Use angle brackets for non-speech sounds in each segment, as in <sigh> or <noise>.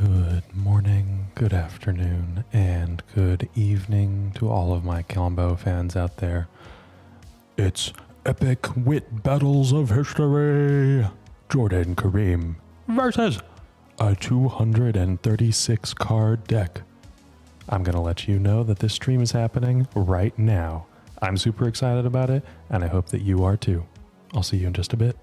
Good morning, good afternoon, and good evening to all of my combo fans out there. It's Epic Wit Battles of History! Jordan Karim versus a 236 card deck. I'm going to let you know that this stream is happening right now. I'm super excited about it, and I hope that you are too. I'll see you in just a bit.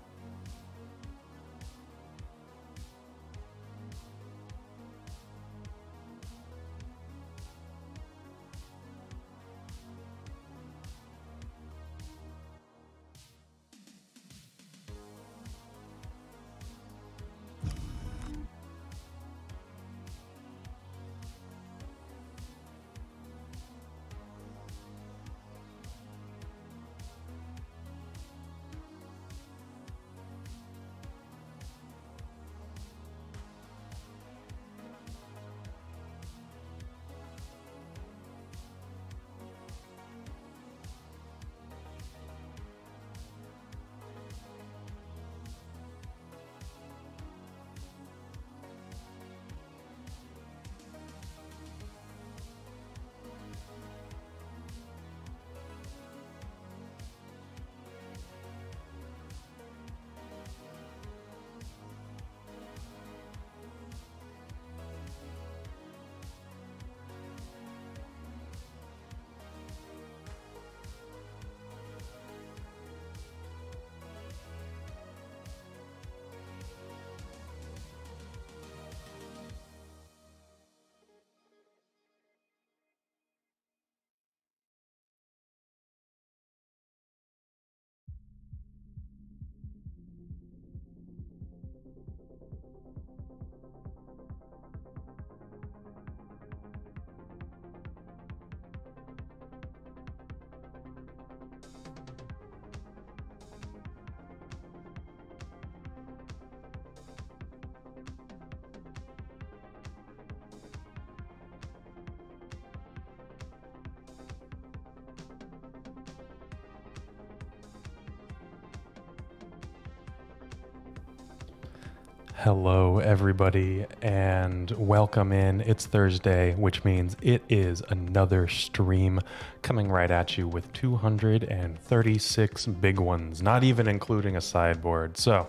Everybody, and welcome in. It's Thursday, which means it is another stream coming right at you with 236 big ones, not even including a sideboard. So,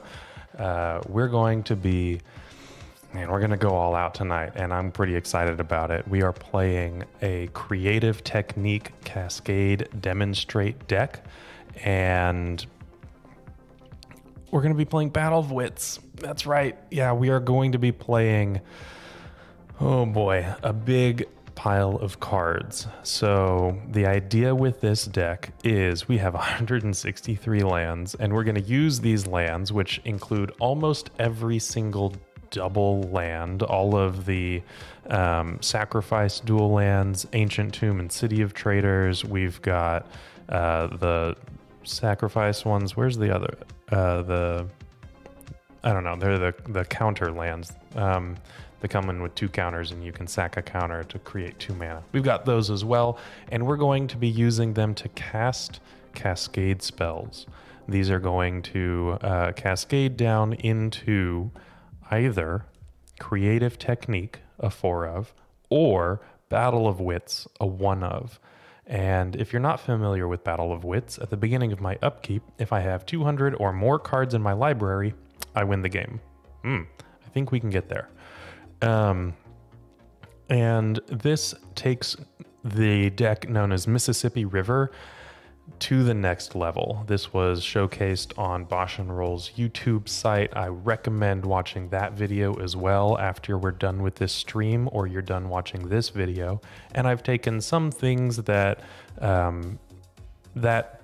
uh, we're going to be, man, we're going to go all out tonight, and I'm pretty excited about it. We are playing a creative technique cascade demonstrate deck, and we're going to be playing Battle of Wits. That's right. Yeah, we are going to be playing, oh boy, a big pile of cards. So the idea with this deck is we have <laughs> 163 lands, and we're going to use these lands, which include almost every single double land, all of the um, sacrifice dual lands, ancient tomb and city of traders. We've got uh, the sacrifice ones. Where's the other? Uh, the I don't know. They're the the counter lands. Um, they come in with two counters, and you can sack a counter to create two mana. We've got those as well, and we're going to be using them to cast cascade spells. These are going to uh, cascade down into either creative technique, a four of, or battle of wits, a one of. And if you're not familiar with Battle of Wits, at the beginning of my upkeep, if I have 200 or more cards in my library, I win the game. Hmm, I think we can get there. Um, and this takes the deck known as Mississippi River to the next level. This was showcased on Bosch and Roll's YouTube site. I recommend watching that video as well after we're done with this stream or you're done watching this video. And I've taken some things that um, that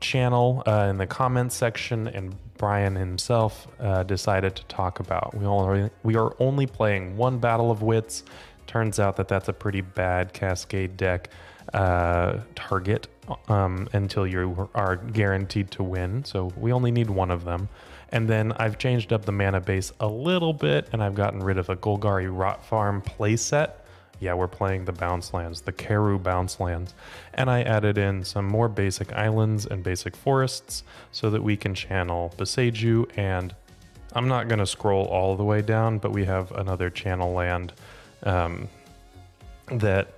channel uh, in the comments section and Brian himself uh, decided to talk about. We only we are only playing one Battle of Wits. Turns out that that's a pretty bad Cascade deck uh, target um, until you are guaranteed to win. So we only need one of them. And then I've changed up the mana base a little bit and I've gotten rid of a Golgari Rot Farm playset. Yeah, we're playing the bounce lands, the Karoo bounce lands. And I added in some more basic islands and basic forests so that we can channel Boseiju and I'm not going to scroll all the way down, but we have another channel land um, that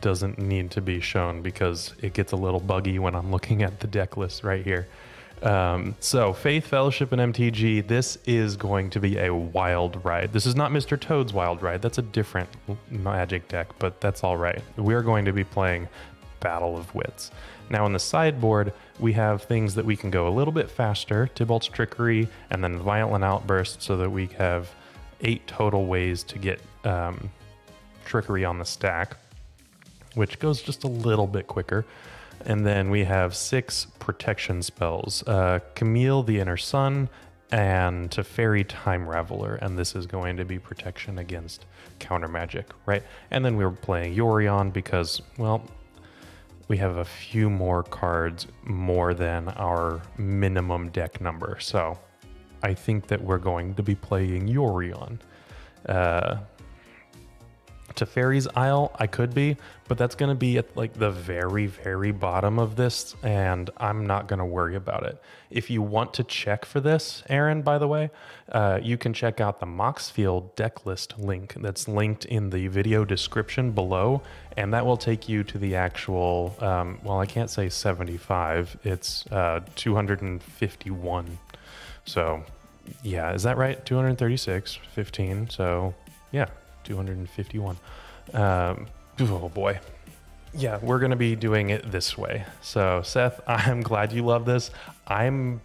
doesn't need to be shown because it gets a little buggy when I'm looking at the deck list right here. Um, so, Faith, Fellowship, and MTG, this is going to be a wild ride. This is not Mr. Toad's wild ride. That's a different magic deck, but that's all right. We're going to be playing Battle of Wits. Now, in the sideboard, we have things that we can go a little bit faster Tibalt's Trickery and then Violent Outburst so that we have eight total ways to get um, Trickery on the stack, which goes just a little bit quicker. And then we have six protection spells uh, Camille the Inner Sun and Teferi Time Raveler. And this is going to be protection against counter magic, right? And then we are playing Yorion because, well, we have a few more cards more than our minimum deck number. So I think that we're going to be playing Yorion. Uh, Teferi's Isle, I could be, but that's going to be at like the very, very bottom of this, and I'm not going to worry about it. If you want to check for this, Aaron, by the way, uh, you can check out the Moxfield deck list link that's linked in the video description below, and that will take you to the actual, um, well, I can't say 75, it's uh, 251. So, yeah, is that right? 236, 15. So, yeah, 251. Um, oh boy. Yeah, we're going to be doing it this way. So, Seth, <laughs> I'm glad you love this. I'm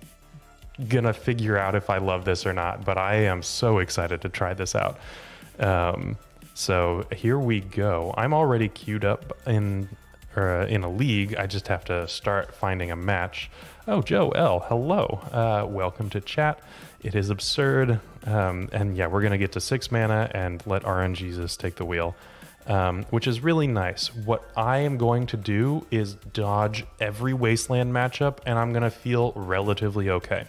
going to figure out if I love this or not, but I am so excited to try this out. Um, so, here we go. I'm already queued up in uh, in a league. I just have to start finding a match. Oh, Joe L, hello. Uh, welcome to chat. It is absurd. Um, and yeah, we're going to get to six mana and let RNGesus take the wheel, um, which is really nice. What I am going to do is dodge every Wasteland matchup, and I'm going to feel relatively okay.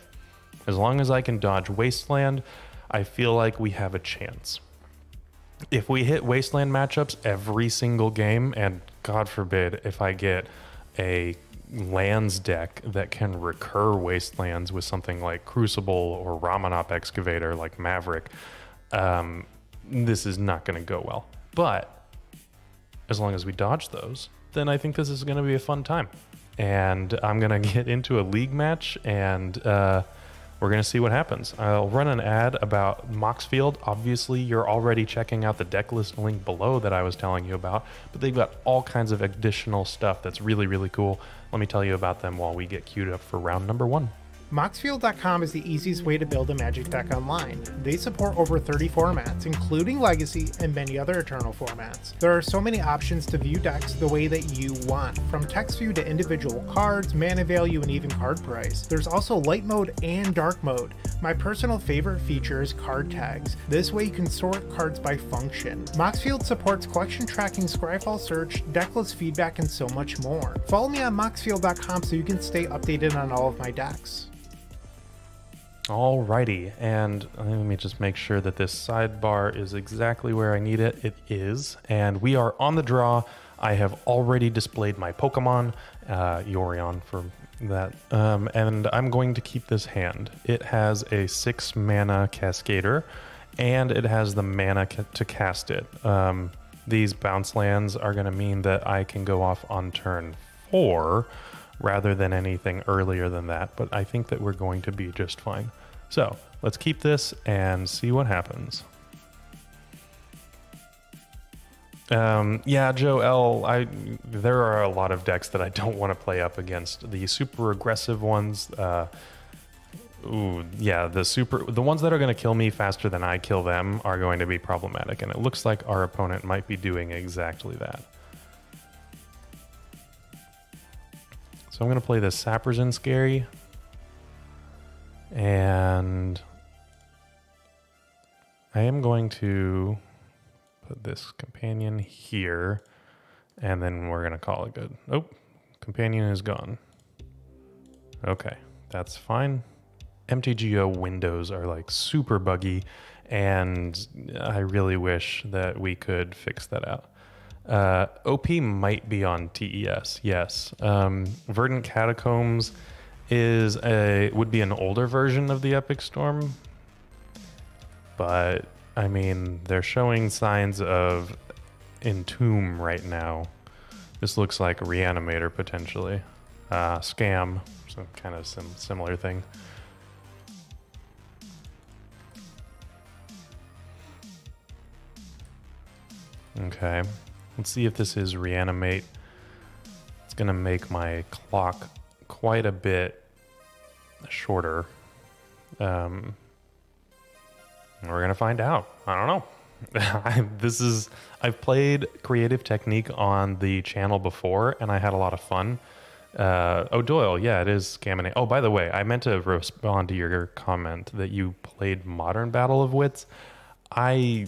As long as I can dodge Wasteland, I feel like we have a chance. If we hit Wasteland matchups every single game, and God forbid if I get a lands deck that can recur wastelands with something like Crucible or Ramunap Excavator like Maverick, um, this is not going to go well. But as long as we dodge those, then I think this is going to be a fun time. And I'm going <laughs> to get into a league match and uh, we're going to see what happens. I'll run an ad about Moxfield. Obviously, you're already checking out the deck list link below that I was telling you about, but they've got all kinds of additional stuff that's really, really cool. Let me tell you about them while we get queued up for round number one. Moxfield.com is the easiest way to build a Magic deck online. They support over 30 formats, including Legacy and many other Eternal formats. There are so many options to view decks the way that you want, from text view to individual cards, mana value, and even card price. There's also light mode and dark mode. My personal favorite feature is card tags. This way you can sort cards by function. Moxfield supports collection tracking, scryfall search, decklist feedback, and so much more. Follow me on moxfield.com so you can stay updated on all of my decks. Alrighty, and let me just make sure that this sidebar is exactly where I need it. It is, and we are on the draw. I have already displayed my Pokemon, uh, Yorion for that, um, and I'm going to keep this hand. It has a six mana Cascader, and it has the mana ca to cast it. Um, these bounce lands are going to mean that I can go off on turn four rather than anything earlier than that, but I think that we're going to be just fine. So let's keep this and see what happens. Um, yeah, Joe L. I there are a lot of decks that I don't want to play up against. The super aggressive ones. Uh, ooh, yeah, the super the ones that are going to kill me faster than I kill them are going to be problematic, and it looks like our opponent might be doing exactly that. So I'm going to play the Saprazzan Skerry. And I am going to put this companion here. And then we're going to call it good. Oh, companion is gone. Okay, that's fine. MTGO windows are like super buggy. And I really wish that we could fix that out. Uh, OP might be on TES, yes. Um, Verdant Catacombs is a would be an older version of the Epic Storm. but I mean, they're showing signs of entomb right now. This looks like reanimator potentially. Uh, scam, some kind of sim- similar thing. Okay, let's see if this is reanimate. It's gonna make my clock quite a bit shorter. Um, we're gonna find out. I don't know. <laughs> I, this is I've played Creative Technique on the channel before, and I had a lot of fun. Uh, oh, Doyle, yeah, it is scamming. Oh, by the way, I meant to respond to your comment that you played Modern Battle of Wits. I,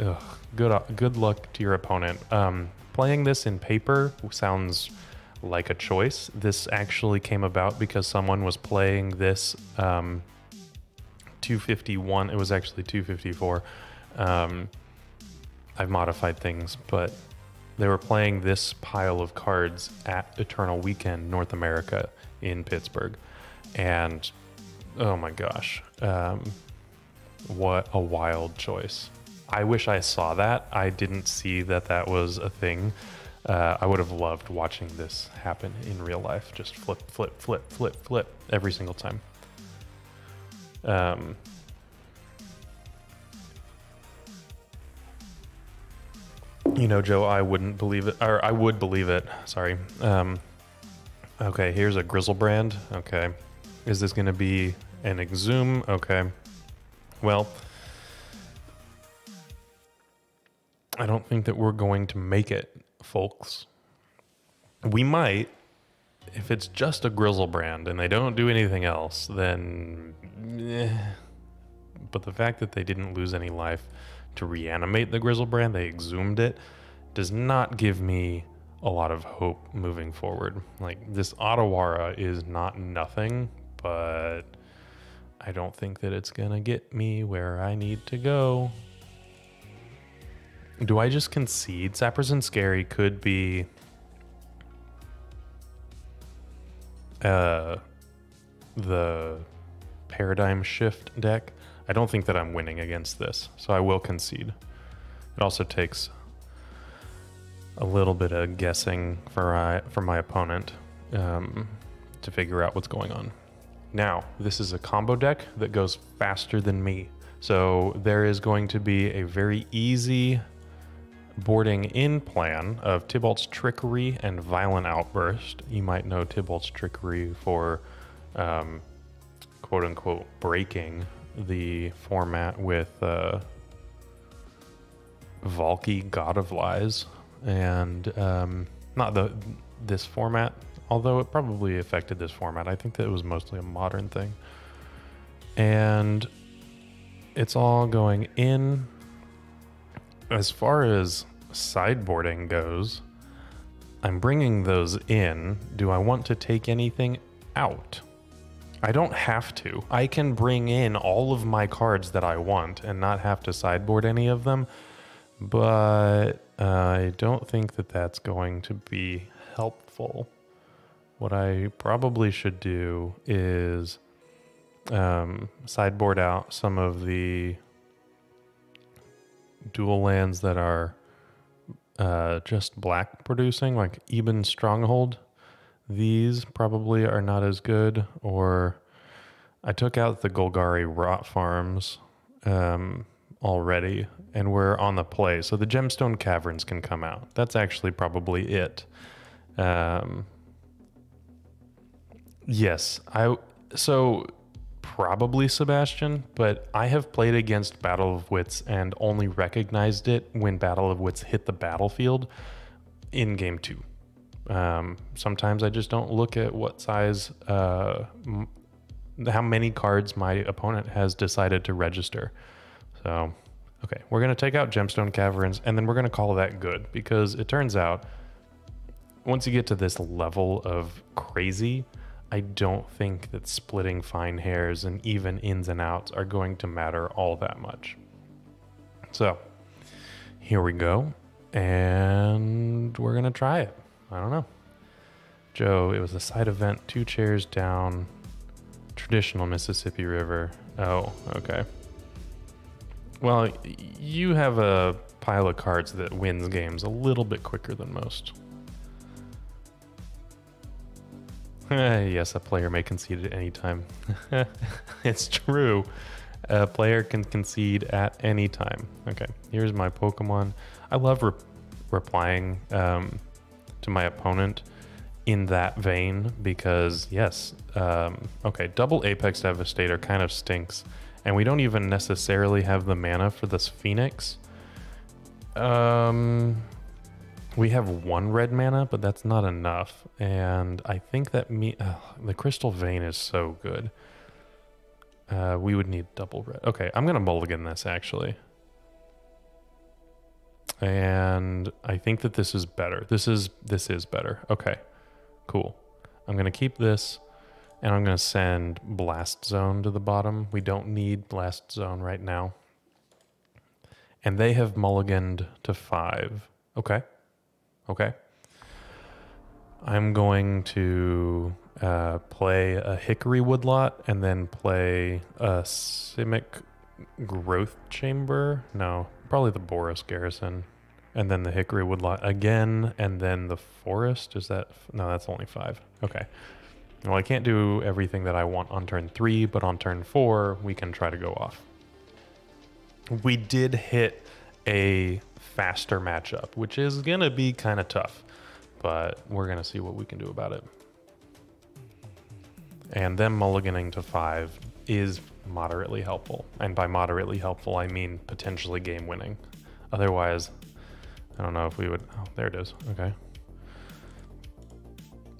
ugh, good good luck to your opponent. Um, playing this in paper sounds like a choice. This actually came about because someone was playing this um, 251. It was actually 254. Um, I've modified things, but they were playing this pile of cards at Eternal Weekend North America in Pittsburgh. And oh my gosh, um, what a wild choice. I wish I saw that. I didn't see that that was a thing. Uh, I would have loved watching this happen in real life. Just flip, flip, flip, flip, flip every single time. Um, you know, Joe, I wouldn't believe it, or I would believe it. Sorry. Um, okay, here's a Griselbrand. Okay, is this going to be an Exhume? Okay, well, I don't think that we're going to make it, folks. We might, if it's just a Griselbrand and they don't do anything else, then. Eh. But the fact that they didn't lose any life to reanimate the Griselbrand, they exhumed it, does not give me a lot of hope moving forward. Like this Otawara is not nothing, but I don't think that it's gonna get me where I need to go. Do I just concede? Saprazzan Skerry could be uh the paradigm shift deck. I don't think that I'm winning against this, so I will concede. It also takes a little bit of guessing for I, for my opponent um, to figure out what's going on. Now, this is a combo deck that goes faster than me, so there is going to be a very easy boarding in plan of Tibalt's Trickery and Violent Outburst. You might know Tibalt's Trickery for um, quote unquote breaking the format with uh, Valki, God of Lies, and um, not the this format, although it probably affected this format. I think that it was mostly a modern thing, and it's all going in. As far as sideboarding goes, I'm bringing those in. Do I want to take anything out? I don't have to. I can bring in all of my cards that I want and not have to sideboard any of them, but uh, I don't think that that's going to be helpful. What I probably should do is um, sideboard out some of the dual lands that are uh, just black producing, like Ebon Stronghold these probably are not as good, or I took out the Golgari Rot Farms um, already, and we're on the play. So the Gemstone Caverns can come out. That's actually probably it. Um, yes, I so probably Sebastian, but I have played against Battle of Wits and only recognized it when Battle of Wits hit the battlefield in game two. Um, sometimes I just don't look at what size, uh, how many cards my opponent has decided to register. So, okay, we're going to take out Gemstone Caverns and then we're going to call that good because it turns out once you get to this level of crazy, I don't think that splitting fine hairs and even ins and outs are going to matter all that much. So, here we go. And we're going to try it. I don't know. Joe, it was a side event, two chairs down, traditional Mississippi River. Oh, okay. Well, you have a pile of cards that wins games a little bit quicker than most. <laughs> yes, a player may concede at any time. <laughs> it's true. A player can concede at any time. Okay, here's my Pokemon. I love re- replying um, to my opponent in that vein because, yes, um, okay, double Apex Devastator kind of stinks, and we don't even necessarily have the mana for this Phoenix. Um, we have one red mana, but that's not enough. And I think that me ugh, the Crystal Vein is so good. Uh, we would need double red. Okay, I'm gonna mulligan this actually. And I think that this is better. This is this is better. Okay, cool. I'm gonna keep this, and I'm gonna send Blast Zone to the bottom. We don't need Blast Zone right now. And they have mulliganed to five. Okay. Okay. I'm going to uh, play a Hickory Woodlot and then play a Simic Growth Chamber. No, probably the Boros Garrison. And then the Hickory Woodlot again, and then the Forest. Is that. No, that's only five. Okay. Well, I can't do everything that I want on turn three, but on turn four, we can try to go off. We did hit a faster matchup, which is going to be kind of tough, but we're going to see what we can do about it. And them mulliganing to five is moderately helpful. And by moderately helpful, I mean potentially game winning. Otherwise, I don't know if we would. Oh, there it is. Okay.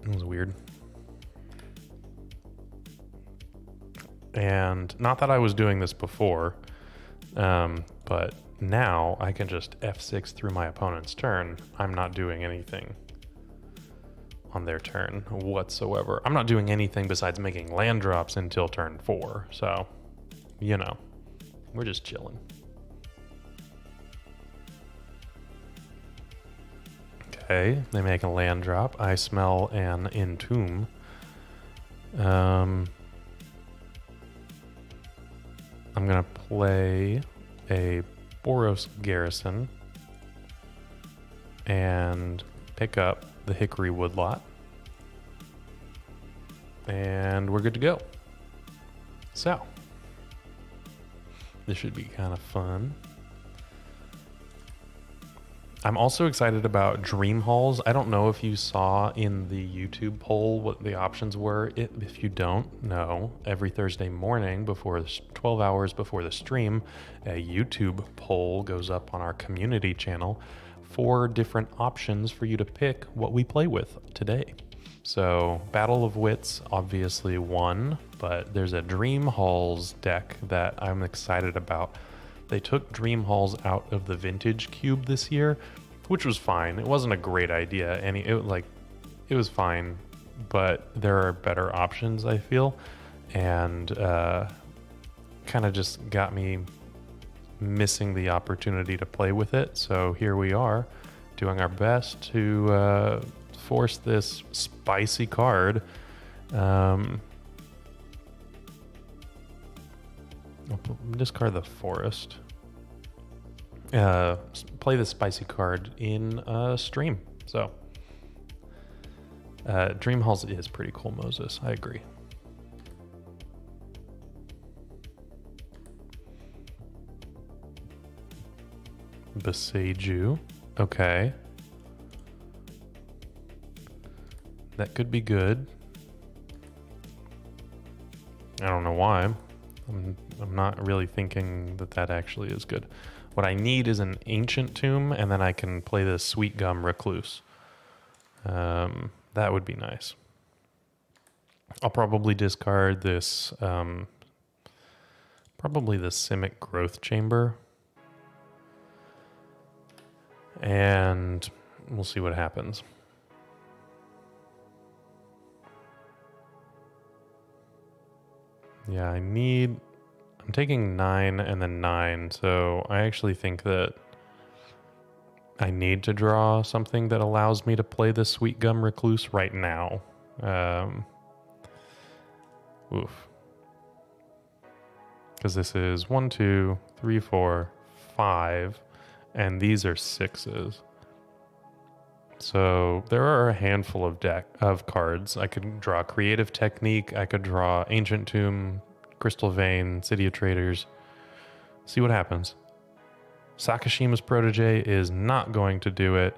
It was weird. And not that I was doing this before, um, but now I can just F6 through my opponent's turn. I'm not doing anything on their turn whatsoever. I'm not doing anything besides making land drops until turn four. So, you know, we're just chilling. Okay, they make a land drop. I smell an entomb. Um, I'm gonna play a Boros Garrison and pick up the Hickory Woodlot. And we're good to go. So, this should be kind of fun. I'm also excited about Dream Halls. I don't know if you saw in the YouTube poll what the options were. If you don't know, every Thursday morning before 12 hours before the stream, a YouTube poll goes up on our community channel for different options for you to pick what we play with today. So, Battle of Wits obviously won, but there's a Dream Halls deck that I'm excited about. They took Dream Halls out of the Vintage Cube this year, which was fine. It wasn't a great idea. Any it like it was fine, but there are better options, I feel. And uh kind of just got me missing the opportunity to play with it. So here we are, doing our best to uh, force this spicy card. Um, I'll discard the forest. Uh, play the spicy card in a stream. So, uh, Dream Halls is pretty cool, Moses. I agree. Boseiju. Okay. That could be good. I don't know why. I'm, I'm not really thinking that that actually is good. What I need is an ancient tomb, and then I can play the sweet gum recluse. Um, that would be nice. I'll probably discard this, um, probably the Simic growth chamber. And we'll see what happens. Yeah, I need. I'm taking nine and then nine, so I actually think that I need to draw something that allows me to play the Sweet Gum Recluse right now. Um, oof. Because this is one, two, three, four, five, and these are sixes. So there are a handful of deck of cards. I could draw Creative Technique. I could draw Ancient Tomb, Crystal Vein, City of Traders. See what happens. Sakashima's protege is not going to do it,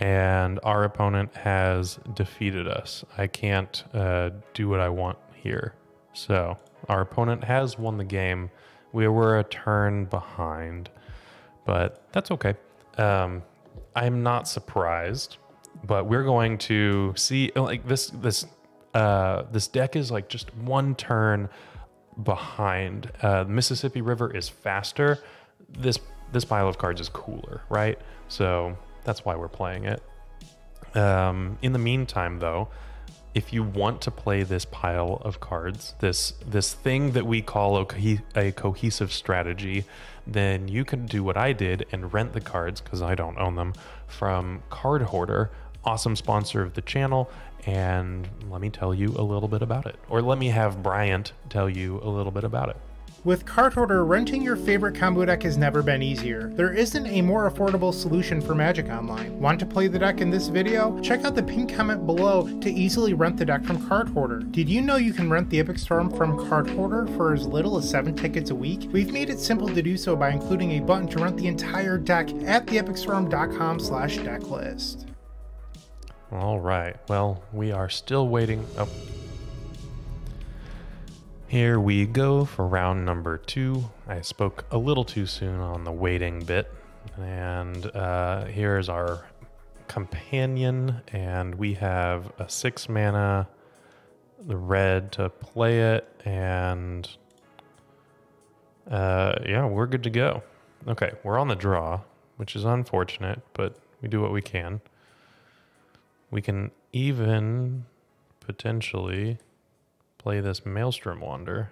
and our opponent has defeated us. I can't uh, do what I want here. So our opponent has won the game. We were a turn behind, but that's okay. Um, I'm not surprised, but we're going to see like this this uh, this deck is like just one turn behind. Uh, Mississippi River is faster. This this pile of cards is cooler, right? So that's why we're playing it. Um, in the meantime, though, if you want to play this pile of cards, this this thing that we call a, co- a cohesive strategy, then you can do what I did and rent the cards because I don't own them from Card Hoarder, awesome sponsor of the channel. And let me tell you a little bit about it, or let me have Bryant tell you a little bit about it. With Card Hoarder, renting your favorite combo deck has never been easier. There isn't a more affordable solution for Magic Online. Want to play the deck in this video? Check out the pinned comment below to easily rent the deck from Card Hoarder. Did you know you can rent the Epic Storm from Card Hoarder for as little as 7 tickets a week? We've made it simple to do so by including a button to rent the entire deck at theepicstorm.com slash decklist. All right. Well, we are still waiting. Oh. Here we go for round number two. I spoke a little too soon on the waiting bit. And uh, here's our companion. And we have a six mana, the red to play it. And uh, yeah, we're good to go. Okay, we're on the draw, which is unfortunate, but we do what we can. We can even potentially play this Maelstrom Wanderer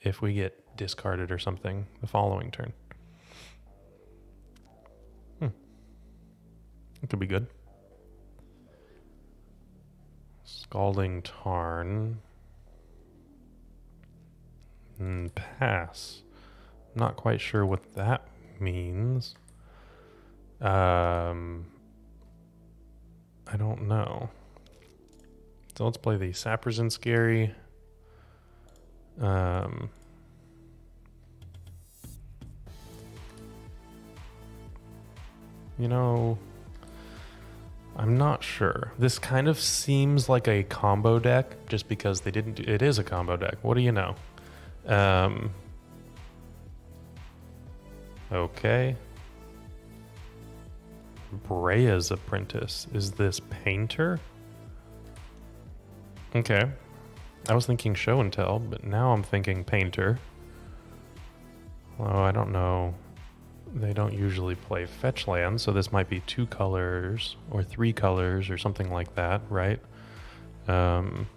if we get discarded or something the following turn. Hmm. It could be good. Scalding Tarn. And pass. Not quite sure what that means. Um, I don't know. So let's play the Saprazzan Skerry. Um, you know, I'm not sure. This kind of seems like a combo deck just because they didn't do, it is a combo deck. What do you know? Um, okay. Brea's apprentice. Is this painter? Okay. I was thinking show and tell, but now I'm thinking painter. Oh, I don't know. They don't usually play fetch land, so this might be two colors or three colors or something like that, right? Um,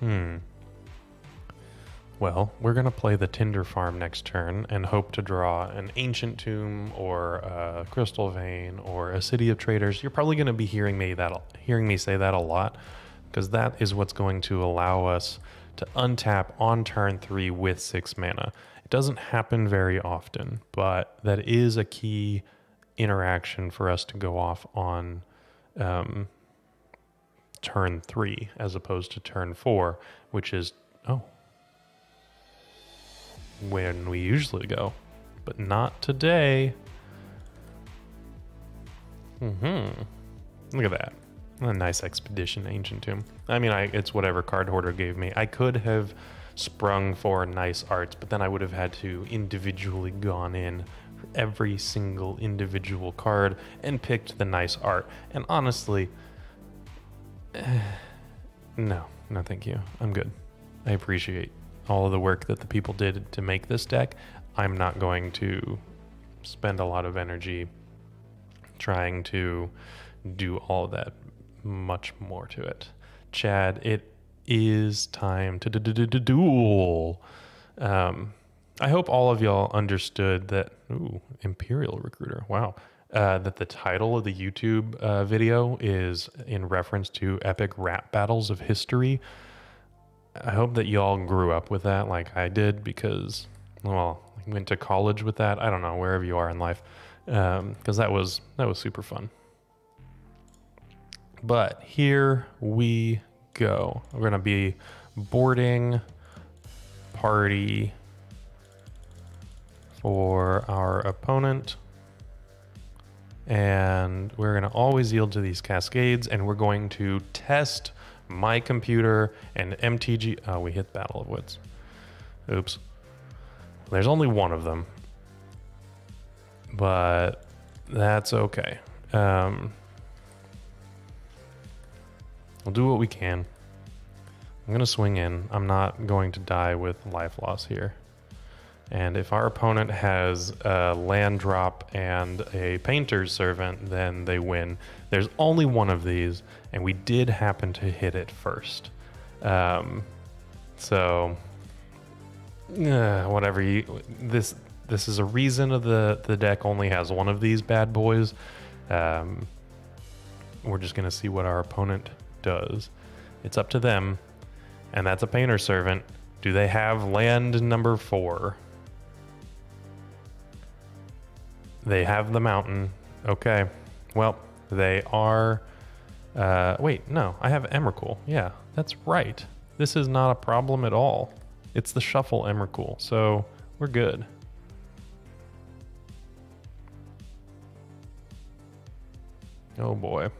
hmm. Well, we're going to play the Tinder Farm next turn and hope to draw an Ancient Tomb or a Crystal Vein or a City of Traders. You're probably going to be hearing me that hearing me say that a lot because that is what's going to allow us to untap on turn 3 with 6 mana. It doesn't happen very often, but that is a key interaction for us to go off on um, turn 3 as opposed to turn 4, which is oh, when we usually go, but not today. Hmm. Look at that. A nice expedition, ancient tomb. I mean, I, it's whatever card hoarder gave me. I could have sprung for nice arts, but then I would have had to individually gone in for every single individual card and picked the nice art. And honestly, eh, <sighs> no, no, thank you. I'm good. I appreciate all of the work that the people did to make this deck, I'm not going to spend a lot of energy trying to do all that much more to it. Chad, it is time to duel. Um, I hope all of y'all understood that. Ooh, Imperial Recruiter. Wow. uh, that the title of the YouTube uh, video is in reference to epic rap battles of history. I hope that y'all grew up with that like I did because, well, I went to college with that. I don't know wherever you are in life, because um, that was that was super fun. But here we go. We're gonna be boarding party for our opponent. And we're going to always yield to these cascades, and we're going to test my computer and MTG. Oh, we hit Battle of Wits. Oops. There's only one of them, but that's okay. Um, we'll do what we can. I'm going to swing in. I'm not going to die with life loss here. And if our opponent has a land drop and a painter's servant, then they win. There's only one of these, and we did happen to hit it first. Um, so, uh, whatever you this this is a reason of the the deck only has one of these bad boys. Um, we're just gonna see what our opponent does. It's up to them, and that's a painter servant. Do they have land number four? They have the mountain. Okay. Well, they are. Uh, wait, no, I have Emrakul. Yeah, that's right. This is not a problem at all. It's the shuffle Emrakul, so we're good. Oh boy.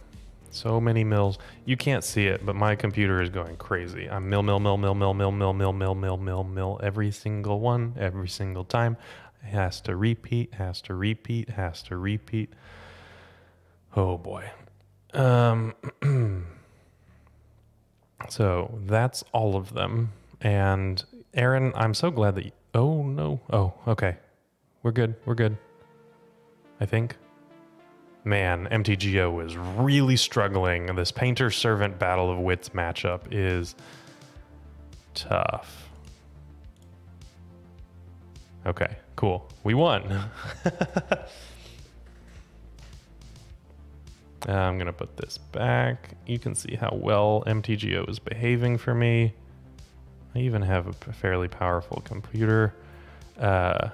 So many mills. You can't see it, but my computer is going crazy. I'm mill, mill, mill, mill, mill, mill, mill, mill, mill, mill, mill, mill, every single one, every single time has to repeat, has to repeat, has to repeat. Oh boy. Um, <clears throat> so that's all of them. And Aaron, I'm so glad that. You, oh no. Oh, okay. We're good. We're good. I think. Man, MTGO is really struggling. This painter servant battle of wits matchup is tough. Okay. Cool. We won. <laughs> uh, I'm going to put this back. You can see how well MTGO is behaving for me. I even have a fairly powerful computer. Uh,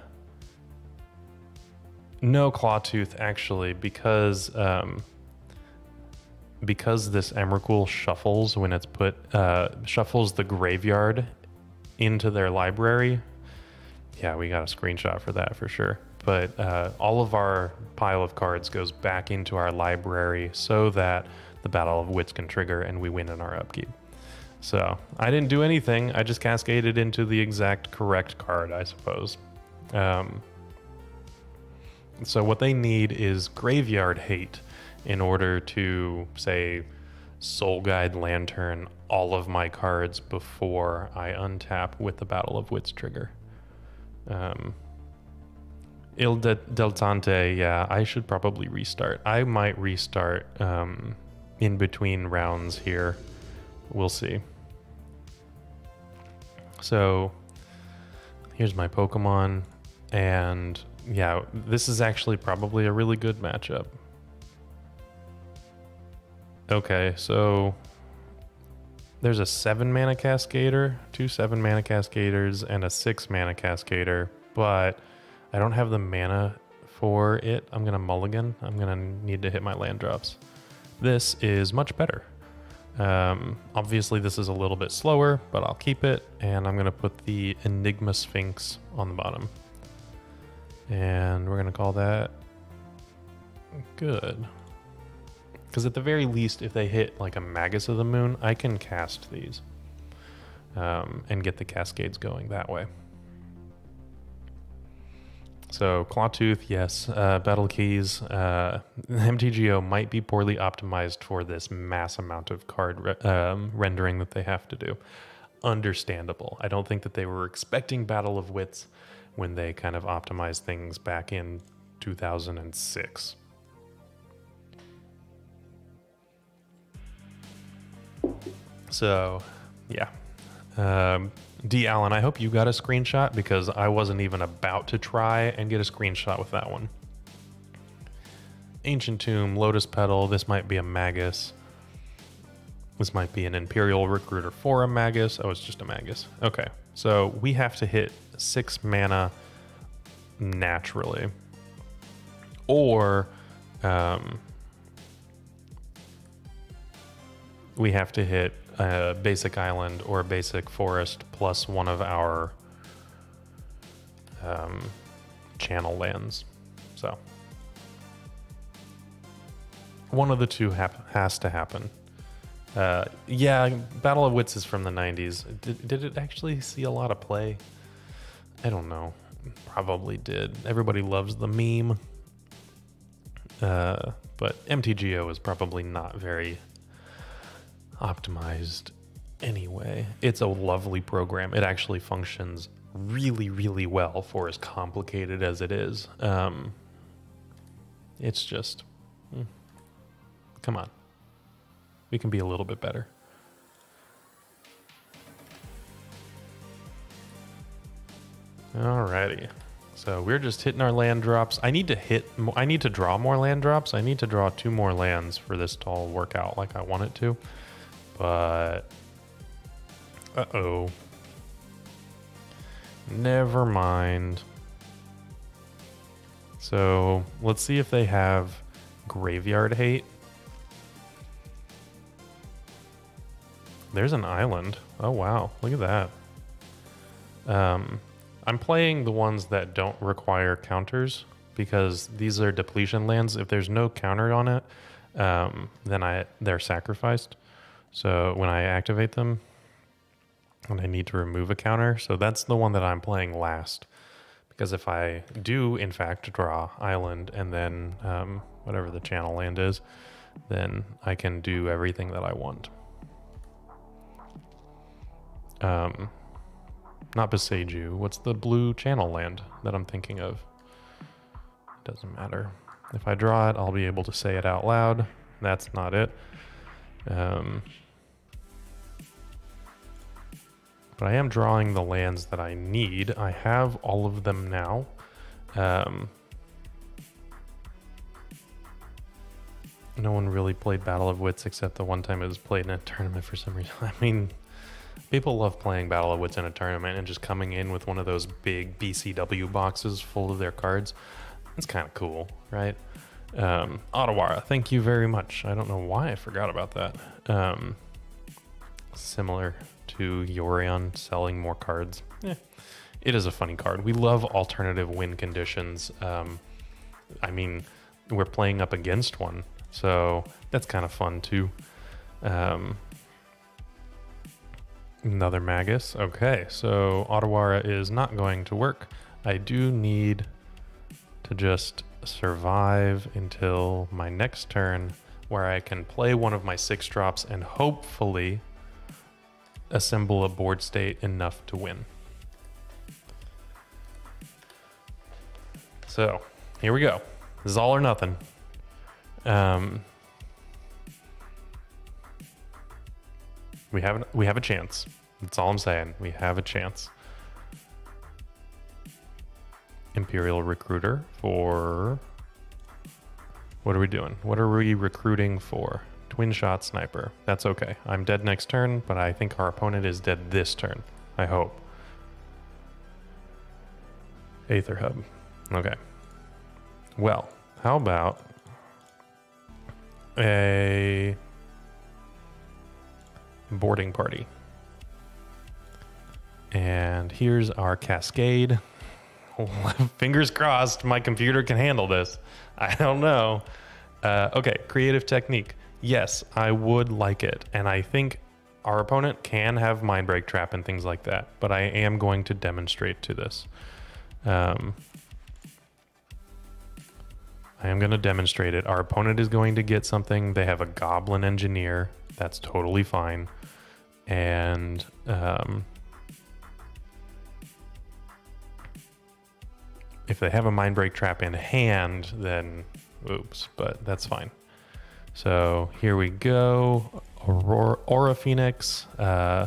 no Clawtooth, actually, because um, because this Emrakul shuffles when it's put uh, shuffles the graveyard into their library yeah, we got a screenshot for that for sure. But uh, all of our pile of cards goes back into our library so that the Battle of Wits can trigger and we win in our upkeep. So I didn't do anything. I just cascaded into the exact correct card, I suppose. Um, so what they need is Graveyard Hate in order to, say, Soul Guide Lantern all of my cards before I untap with the Battle of Wits trigger. Um, Il de, del Tante, yeah, I should probably restart. I might restart um, in between rounds here. We'll see. So here's my Pokemon, and yeah, this is actually probably a really good matchup. Okay, so there's a seven mana cascader, two seven mana cascaders, and a six mana cascader, but I don't have the mana for it. I'm gonna mulligan. I'm gonna need to hit my land drops. This is much better. Um, obviously, this is a little bit slower, but I'll keep it, and I'm gonna put the Enigma Sphinx on the bottom. And we're gonna call that good. Because at the very least, if they hit like a Magus of the Moon, I can cast these um, and get the cascades going that way. So Clawtooth, yes. Uh, Battle Keys, uh, <laughs> MTGO might be poorly optimized for this mass amount of card re- um, rendering that they have to do. Understandable. I don't think that they were expecting Battle of Wits when they kind of optimized things back in 2006. So, yeah. Um, D. Allen, I hope you got a screenshot because I wasn't even about to try and get a screenshot with that one. Ancient Tomb, Lotus Petal. This might be a Magus. This might be an Imperial Recruiter for a Magus. Oh, it's just a Magus. Okay, so we have to hit six mana naturally. Or um, we have to hit a basic island or a basic forest plus one of our um, channel lands. So one of the two has to happen. Uh, yeah, Battle of Wits is from the 90s. Did, did it actually see a lot of play? I don't know. Probably did. Everybody loves the meme. Uh, but MTGO is probably not very optimized anyway. It's a lovely program. It actually functions really, really well for as complicated as it is. Um, it's just, mm, come on. We can be a little bit better. Alrighty. So we're just hitting our land drops. I need to hit, I need to draw more land drops. I need to draw two more lands for this to all work out like I want it to. But, uh oh. Never mind. So let's see if they have graveyard hate. There's an island. Oh wow, look at that. Um, I'm playing the ones that don't require counters because these are depletion lands. If there's no counter on it, um, then I they're sacrificed. So when I activate them, and I need to remove a counter, so that's the one that I'm playing last. Because if I do in fact draw island and then um, whatever the channel land is, then I can do everything that I want. Um, not Boseiju. What's the blue channel land that I'm thinking of? Doesn't matter. If I draw it, I'll be able to say it out loud. That's not it. Um, but I am drawing the lands that I need. I have all of them now. Um, no one really played Battle of Wits except the one time it was played in a tournament for some reason. <laughs> I mean, People love playing Battle of Wits in a tournament and just coming in with one of those big BCW boxes full of their cards. It's kind of cool, right? Um, Otawara, thank you very much. I don't know why I forgot about that. Um, similar to Yorion selling more cards. Eh, it is a funny card. We love alternative win conditions. Um, I mean, we're playing up against one, so that's kind of fun too. Um, Another Magus. Okay, so Otawara is not going to work. I do need to just survive until my next turn where I can play one of my six drops and hopefully assemble a board state enough to win. So here we go. This is all or nothing. Um, We have we have a chance. That's all I'm saying. We have a chance. Imperial recruiter for what are we doing? What are we recruiting for? Twin shot sniper. That's okay. I'm dead next turn, but I think our opponent is dead this turn. I hope. Aether hub. Okay. Well, how about a boarding party. And here's our cascade. <laughs> Fingers crossed my computer can handle this. I don't know. Uh, okay, creative technique. Yes, I would like it. And I think our opponent can have Mindbreak Trap and things like that. But I am going to demonstrate to this. Um, I am going to demonstrate it. Our opponent is going to get something. They have a Goblin Engineer. That's totally fine and um, if they have a Mindbreak Trap in hand, then oops, but that's fine. So here we go. Aurora, Aura Phoenix. Uh,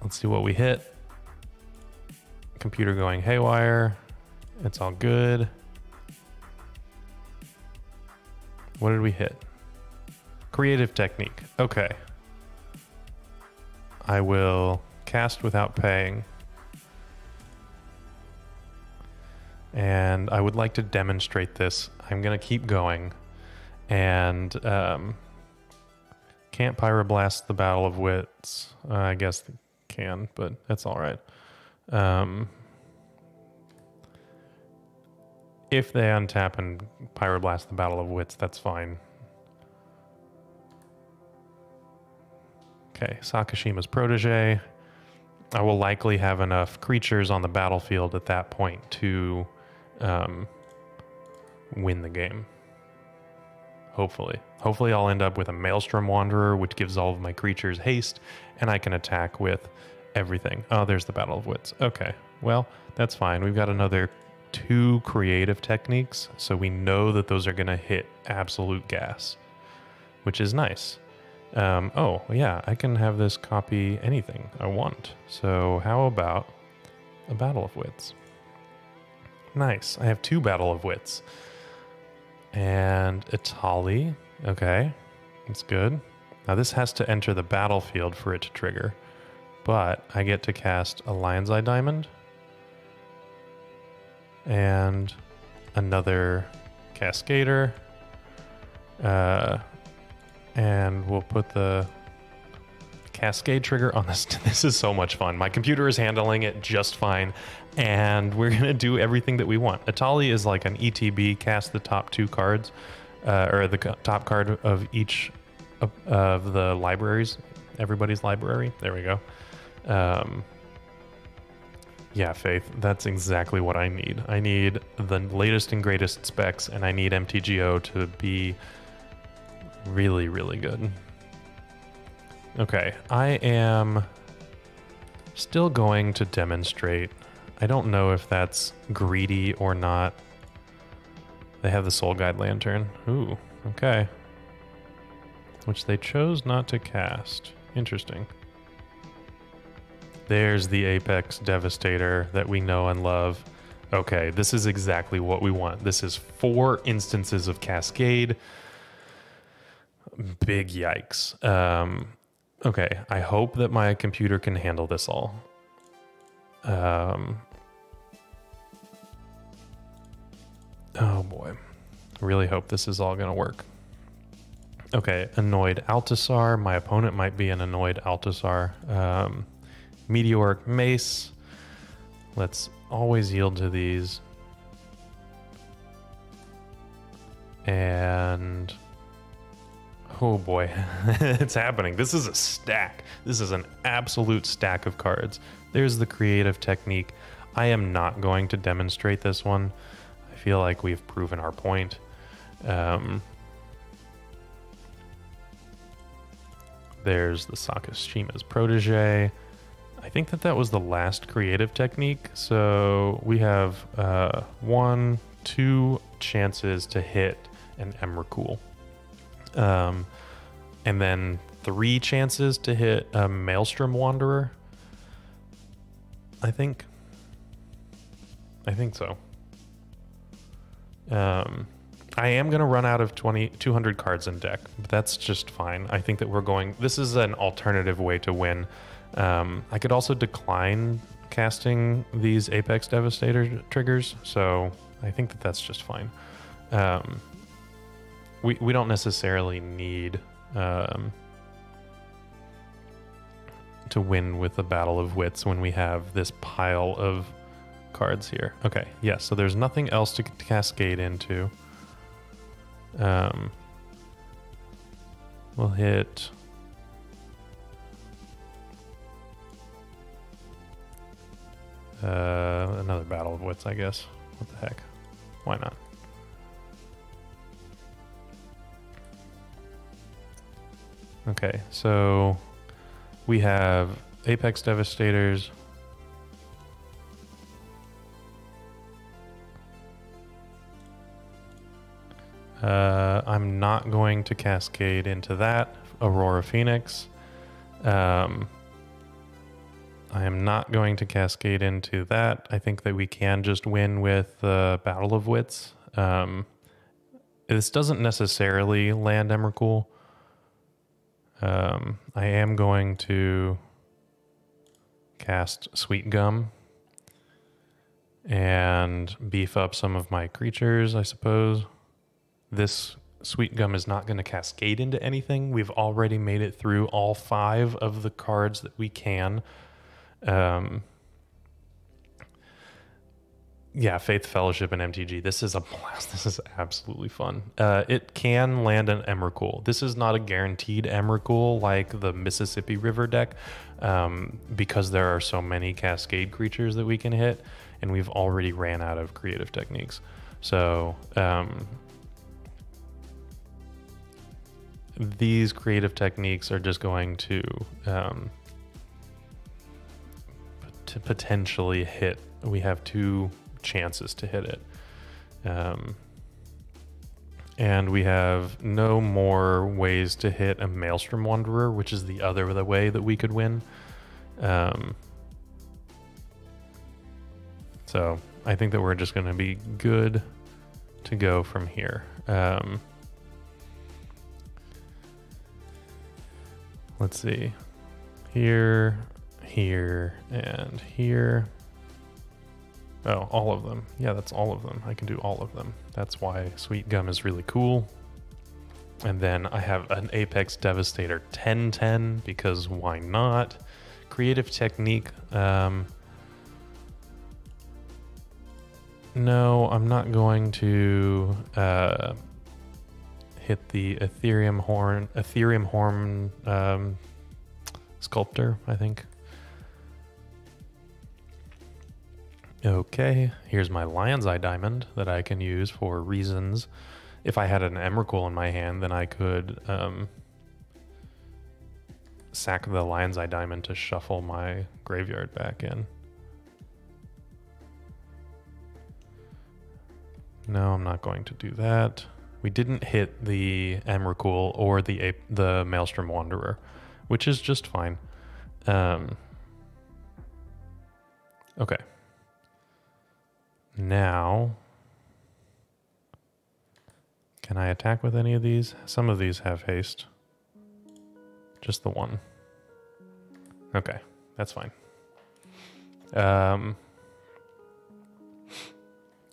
let's see what we hit. Computer going haywire. It's all good. What did we hit? Creative technique. Okay. I will cast without paying. And I would like to demonstrate this. I'm going to keep going. And um, can't pyroblast the Battle of Wits. Uh, I guess can, but that's all right. Um, if they untap and pyroblast the Battle of Wits, that's fine. Okay, Sakashima's protege. I will likely have enough creatures on the battlefield at that point to um, win the game. Hopefully. Hopefully, I'll end up with a Maelstrom Wanderer, which gives all of my creatures haste, and I can attack with everything. Oh, there's the Battle of Wits. Okay, well, that's fine. We've got another two creative techniques, so we know that those are going to hit absolute gas, which is nice. Um, oh, yeah, I can have this copy anything I want. So, how about a Battle of Wits? Nice. I have two Battle of Wits. And Etali. Okay, that's good. Now, this has to enter the battlefield for it to trigger, but I get to cast a Lion's Eye Diamond and another Cascader. Uh, and we'll put the cascade trigger on this. <laughs> This is so much fun. My computer is handling it just fine, and we're gonna do everything that we want. Etali is like an ETB, cast the top two cards, uh, or the top card of each of, of, the libraries, everybody's library. There we go. Um, yeah, Faith, that's exactly what I need. I need the latest and greatest specs, and I need MTGO to be really, really good. Okay, I am still going to demonstrate. I don't know if that's greedy or not. They have the Soul Guide Lantern. Ooh, okay. Which they chose not to cast. Interesting. There's the Apex Devastator that we know and love. Okay, this is exactly what we want. This is four instances of Cascade big yikes. Um, okay, I hope that my computer can handle this all. Um, oh boy, really hope this is all gonna work. Okay, annoyed Altisaur. My opponent might be an annoyed Altisaur. Um, Meteoric Mace. Let's always yield to these. And Oh boy, <laughs> it's happening. This is a stack. This is an absolute stack of cards. There's the creative technique. I am not going to demonstrate this one. I feel like we've proven our point. Um, there's the Sakashima's protege. I think that that was the last creative technique. So we have uh, one, two chances to hit an Emrakul. Um, and then three chances to hit a Maelstrom Wanderer. I think. I think so. Um, I am going to run out of 20, 200 cards in deck, but that's just fine. I think that we're going. This is an alternative way to win. Um, I could also decline casting these Apex Devastator triggers, so I think that that's just fine. Um, we we don't necessarily need um, to win with the battle of wits when we have this pile of cards here. Okay, yes. Yeah, so there's nothing else to, to cascade into. Um, we'll hit. Uh, another battle of wits, I guess. What the heck? Why not? Okay, so we have Apex Devastators. Uh, I'm not going to cascade into that Aurora Phoenix. Um, I am not going to cascade into that. I think that we can just win with the uh, Battle of Wits. Um, this doesn't necessarily land Emrakul. Um, I am going to cast Sweet Gum and beef up some of my creatures, I suppose. This Sweet Gum is not going to cascade into anything. We've already made it through all five of the cards that we can. Um, yeah, Faith Fellowship and MTG. This is a blast. <laughs> This is absolutely fun. Uh, it can land an Emrakul. This is not a guaranteed Emrakul like the Mississippi River deck um, because there are so many Cascade creatures that we can hit, and we've already ran out of creative techniques. So um, these creative techniques are just going to um, to potentially hit. We have two chances to hit it. Um, and we have no more ways to hit a Maelstrom Wanderer, which is the other the way that we could win. Um, so I think that we're just going to be good to go from here. Um, let's see. Here, here, and here. Oh, all of them. Yeah, that's all of them. I can do all of them. That's why Sweet Gum is really cool. And then I have an Apex Devastator 1010 because why not? Creative Technique. Um, no, I'm not going to uh, hit the Etherium horn. Etherium horn um, sculptor. I think. Okay, here's my Lion's Eye Diamond that I can use for reasons. If I had an Emrakul in my hand, then I could um, sack the Lion's Eye Diamond to shuffle my graveyard back in. No, I'm not going to do that. We didn't hit the Emrakul or the the Maelstrom Wanderer, which is just fine. Um, okay. Now, can I attack with any of these? Some of these have haste. Just the one. Okay, that's fine. Um,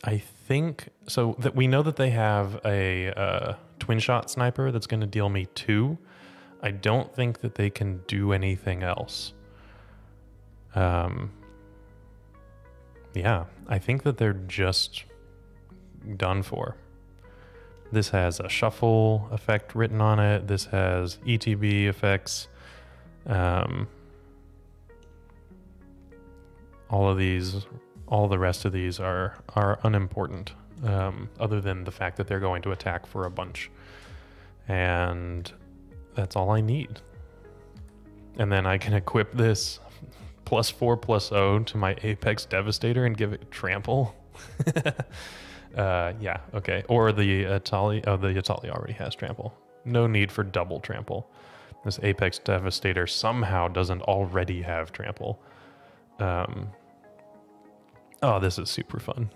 I think so. That we know that they have a uh, twin shot sniper that's going to deal me two. I don't think that they can do anything else. Um, yeah, I think that they're just done for. This has a shuffle effect written on it. This has ETB effects. Um, all of these, all the rest of these are are unimportant, um, other than the fact that they're going to attack for a bunch, and that's all I need. And then I can equip this plus four plus O to my Apex Devastator and give it trample. <laughs> uh, yeah, okay. Or the Etali. Oh, the Etali already has trample. No need for double trample. This Apex Devastator somehow doesn't already have trample. Um, oh, this is super fun.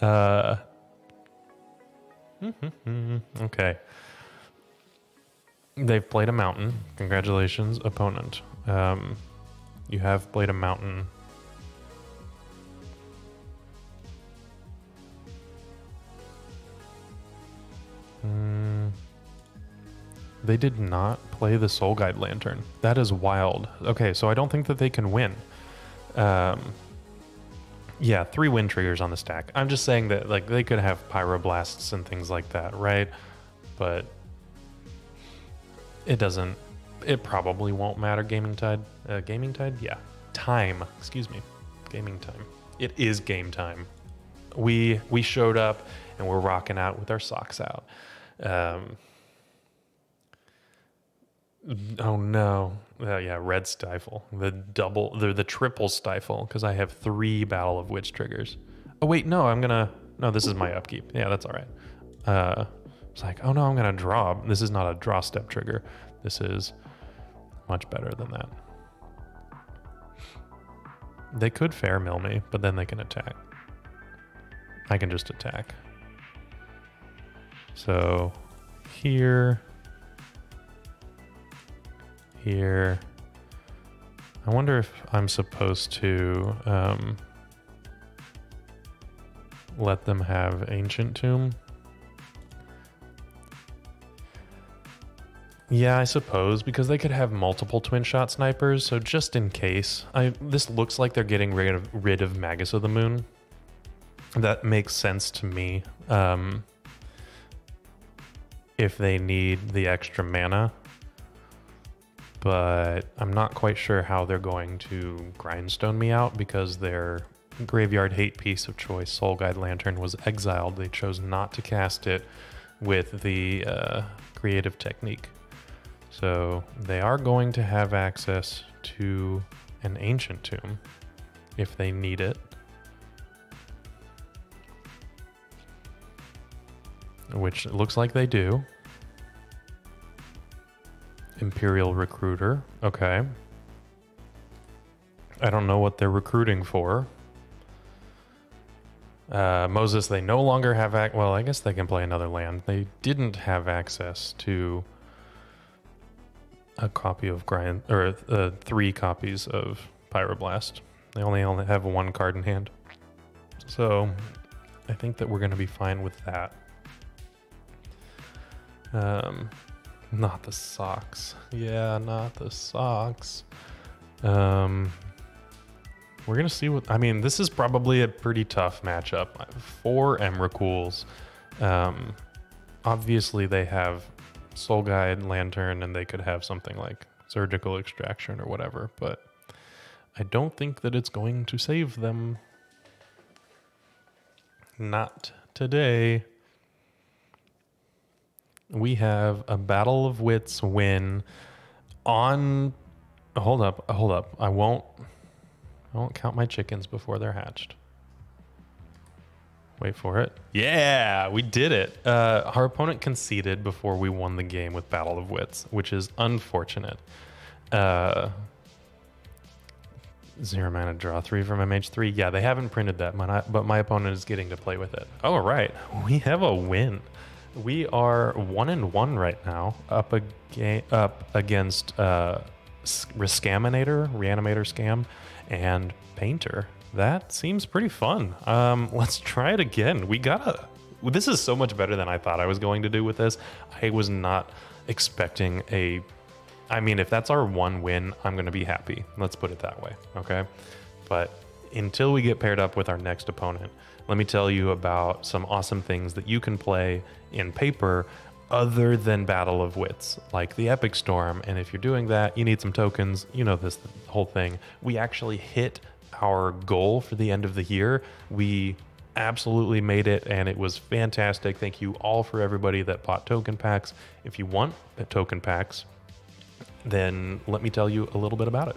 Uh, <laughs> okay. They've played a mountain. Congratulations, opponent. Um, you have Blade of mountain. Mm. They did not play the Soul Guide Lantern. That is wild. Okay, so I don't think that they can win. Um, yeah, three win triggers on the stack. I'm just saying that like they could have pyroblasts and things like that, right? But it doesn't it probably won't matter. Gaming Tide, uh, Gaming Tide, yeah, time. Excuse me, Gaming Time. It is game time. We we showed up and we're rocking out with our socks out. Um, oh no, uh, yeah, red stifle, the double, the the triple stifle, because I have three Battle of Wits triggers. Oh wait, no, I'm gonna. No, this is my upkeep. Yeah, that's all right. Uh, it's like, oh no, I'm gonna draw. This is not a draw step trigger. This is much better than that. They could fair mill me, but then they can attack. I can just attack. So here, here. I wonder if I'm supposed to um, let them have Ancient Tomb. Yeah, I suppose because they could have multiple twin shot snipers. So just in case, I this looks like they're getting rid of rid of Magus of the Moon. That makes sense to me. Um, if they need the extra mana, but I'm not quite sure how they're going to grindstone me out because their graveyard hate piece of choice, Soul Guide Lantern, was exiled. They chose not to cast it with the uh, creative technique. So they are going to have access to an ancient tomb if they need it. Which looks like they do. Imperial Recruiter. Okay. I don't know what they're recruiting for. Uh, Moses, they no longer have ac- well, I guess they can play another land. They didn't have access to a copy of Grind or uh, three copies of Pyroblast. They only only have one card in hand. So I think that we're going to be fine with that. Um, not the socks. Yeah, not the socks. Um, we're gonna see what. I mean, this is probably a pretty tough matchup. Four Emrakuls. Um, obviously, they have Soul Guide, Lantern, and they could have something like Surgical Extraction or whatever. But I don't think that it's going to save them. Not today we have a battle of wits win on hold up hold up i won't i won't count my chickens before they're hatched wait for it. Yeah we did it. Uh, our opponent conceded before we won the game with battle of wits which is unfortunate. Uh, zero mana draw three from mh3 yeah they haven't printed that but my opponent is getting to play with it. Oh, all right we have a win. We are one and one right now, up up against uh, Rescaminator, Reanimator Scam, and Painter. That seems pretty fun. Um, <laughs> let's try it again. We gotta. This is so much better than I thought I was going to do with this. I was not expecting a. I mean, if that's our one win, I'm going to be happy. Let's put it that way. Okay. But until we get paired up with our next opponent, let me tell you about some awesome things that you can play in paper other than Battle of Wits, like the Epic Storm. And if you're doing that, you need some tokens. You know this whole thing. We actually hit our goal for the end of the year. We absolutely made it and it was fantastic. Thank you all for everybody that bought token packs. If you want token packs, then let me tell you a little bit about it.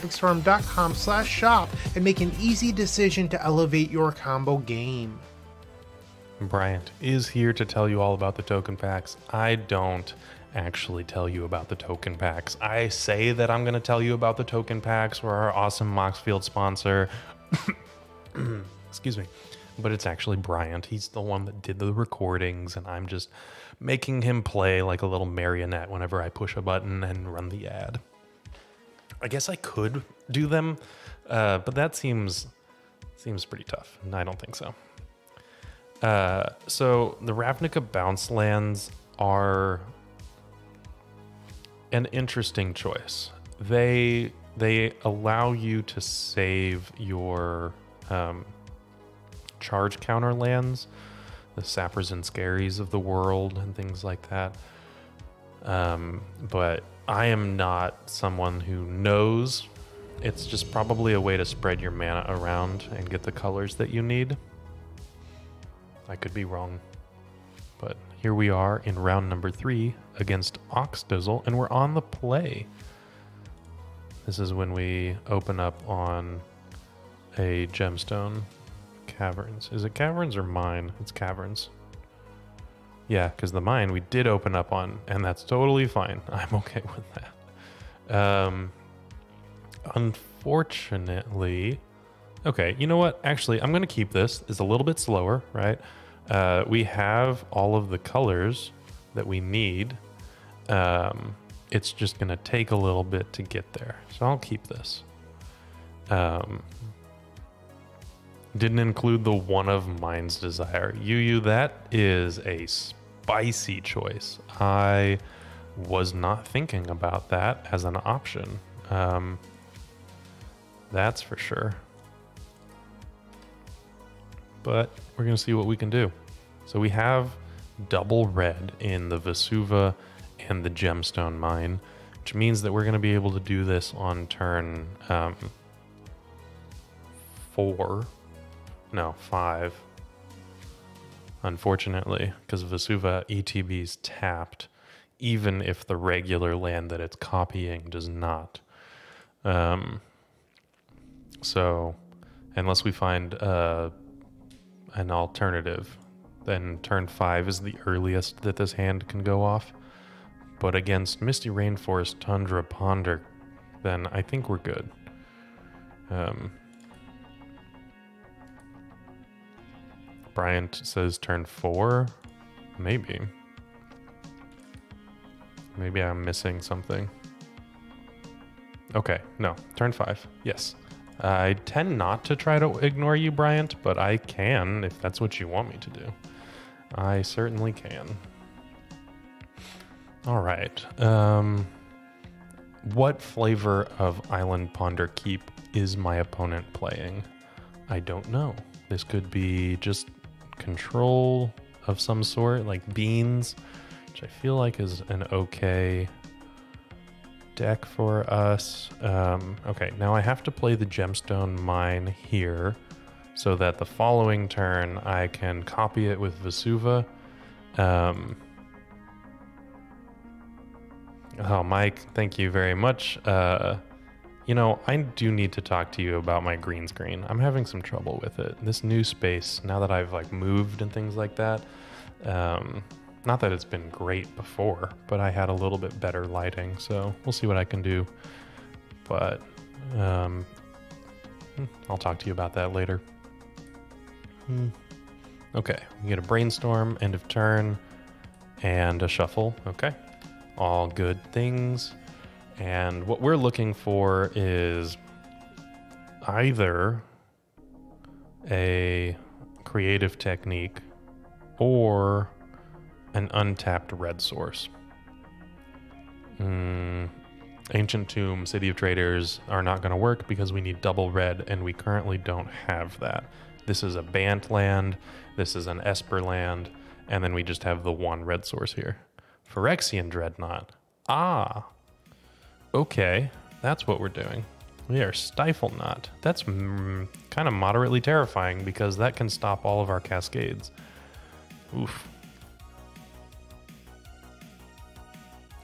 epicstorm.com slash shop and make an easy decision to elevate your combo game. Bryant is here to tell you all about the token packs. I don't actually tell you about the token packs. I say that I'm going to tell you about the token packs. We're our awesome Moxfield sponsor. <clears throat> Excuse me. But it's actually Bryant. He's the one that did the recordings, and I'm just making him play like a little marionette whenever I push a button and run the ad. I guess I could do them, uh, but that seems seems pretty tough. I don't think so. Uh, so the Ravnica bounce lands are an interesting choice. They they allow you to save your um, charge counter lands, the sappers and scaries of the world, and things like that. Um, but I am not someone who knows. It's just probably a way to spread your mana around and get the colors that you need. I could be wrong, but here we are in round number three against Oxdizzle, and we're on the play. This is when we open up on a gemstone caverns. Is it caverns or mine? It's caverns. Yeah, because the mine we did open up on, and that's totally fine. <laughs> I'm okay with that. Um, unfortunately, okay, you know what? Actually, I'm going to keep this. It's a little bit slower, right? Uh, we have all of the colors that we need. Um, it's just going to take a little bit to get there. So I'll keep this. Um, didn't include the one of Mind's Desire. Yu Yu, that is a spicy choice. I was not thinking about that as an option. Um, that's for sure. But we're going to see what we can do. So we have double red in the Vesuva and the gemstone mine, which means that we're going to be able to do this on turn um, four. No, five. Unfortunately, because Vesuva ETB's tapped, even if the regular land that it's copying does not. Um, so, unless we find uh, an alternative, then turn five is the earliest that this hand can go off. But against Misty Rainforest, Tundra, Ponder, then I think we're good. Um, Bryant says turn four. Maybe. Maybe I'm missing something. Okay, no, turn five. Yes. I tend not to try to ignore you, Bryant, but I can if that's what you want me to do. I certainly can. All right. Um, what flavor of Island Ponder Keep is my opponent playing? I don't know. This could be just control of some sort, like beans, which I feel like is an okay deck for us. Um, okay, now I have to play the gemstone mine here so that the following turn I can copy it with Vesuva. Um, oh, Mike, thank you very much. Uh, you know, I do need to talk to you about my green screen. I'm having some trouble with it. This new space, now that I've like moved and things like that, um, not that it's been great before, but I had a little bit better lighting, so we'll see what I can do. But um, hmm, I'll talk to you about that later. Hmm. Okay, we get a brainstorm, end of turn, and a shuffle. Okay, all good things. And what we're looking for is either a creative technique or an untapped red source. Mm, Ancient Tomb, City of Traders are not going to work because we need double red, and we currently don't have that. This is a Bant land, this is an Esper land, and then we just have the one red source here. Phyrexian Dreadnought. Ah, okay, that's what we're doing. We are Stiflenought. That's mm, kind of moderately terrifying because that can stop all of our cascades. Oof.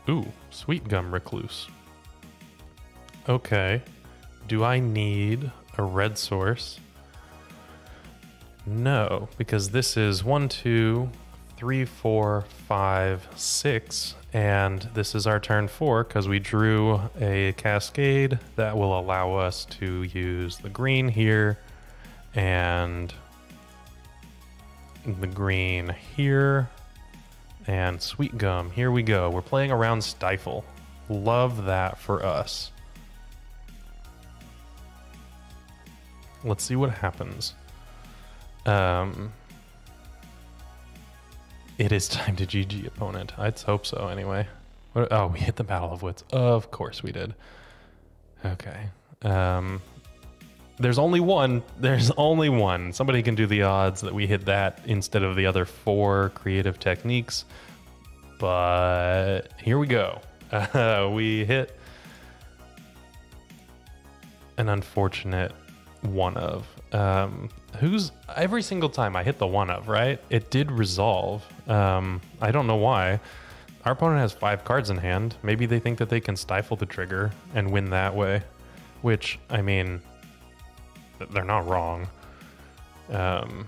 Ooh, Sweet Gum Recluse. Okay. Do I need a red source? No, because this is one, two, three, four, five, six, and this is our turn four because we drew a cascade that will allow us to use the green here and the green here and Sweet Gum. Here we go. We're playing around Stifle. Love that for us. Let's see what happens. Um, it is time to GG opponent. I'd hope so anyway. What, oh, we hit the Battle of Wits. Of course we did. Okay. Um, there's only one. There's only one. Somebody can do the odds that we hit that instead of the other four creative techniques. But here we go. Uh, <laughs> we hit an unfortunate one of. Um, who's every single time I hit the one of, right? It did resolve. Um, I don't know why. Our opponent has five cards in hand. Maybe they think that they can stifle the trigger and win that way, which, I mean, they're not wrong. Um,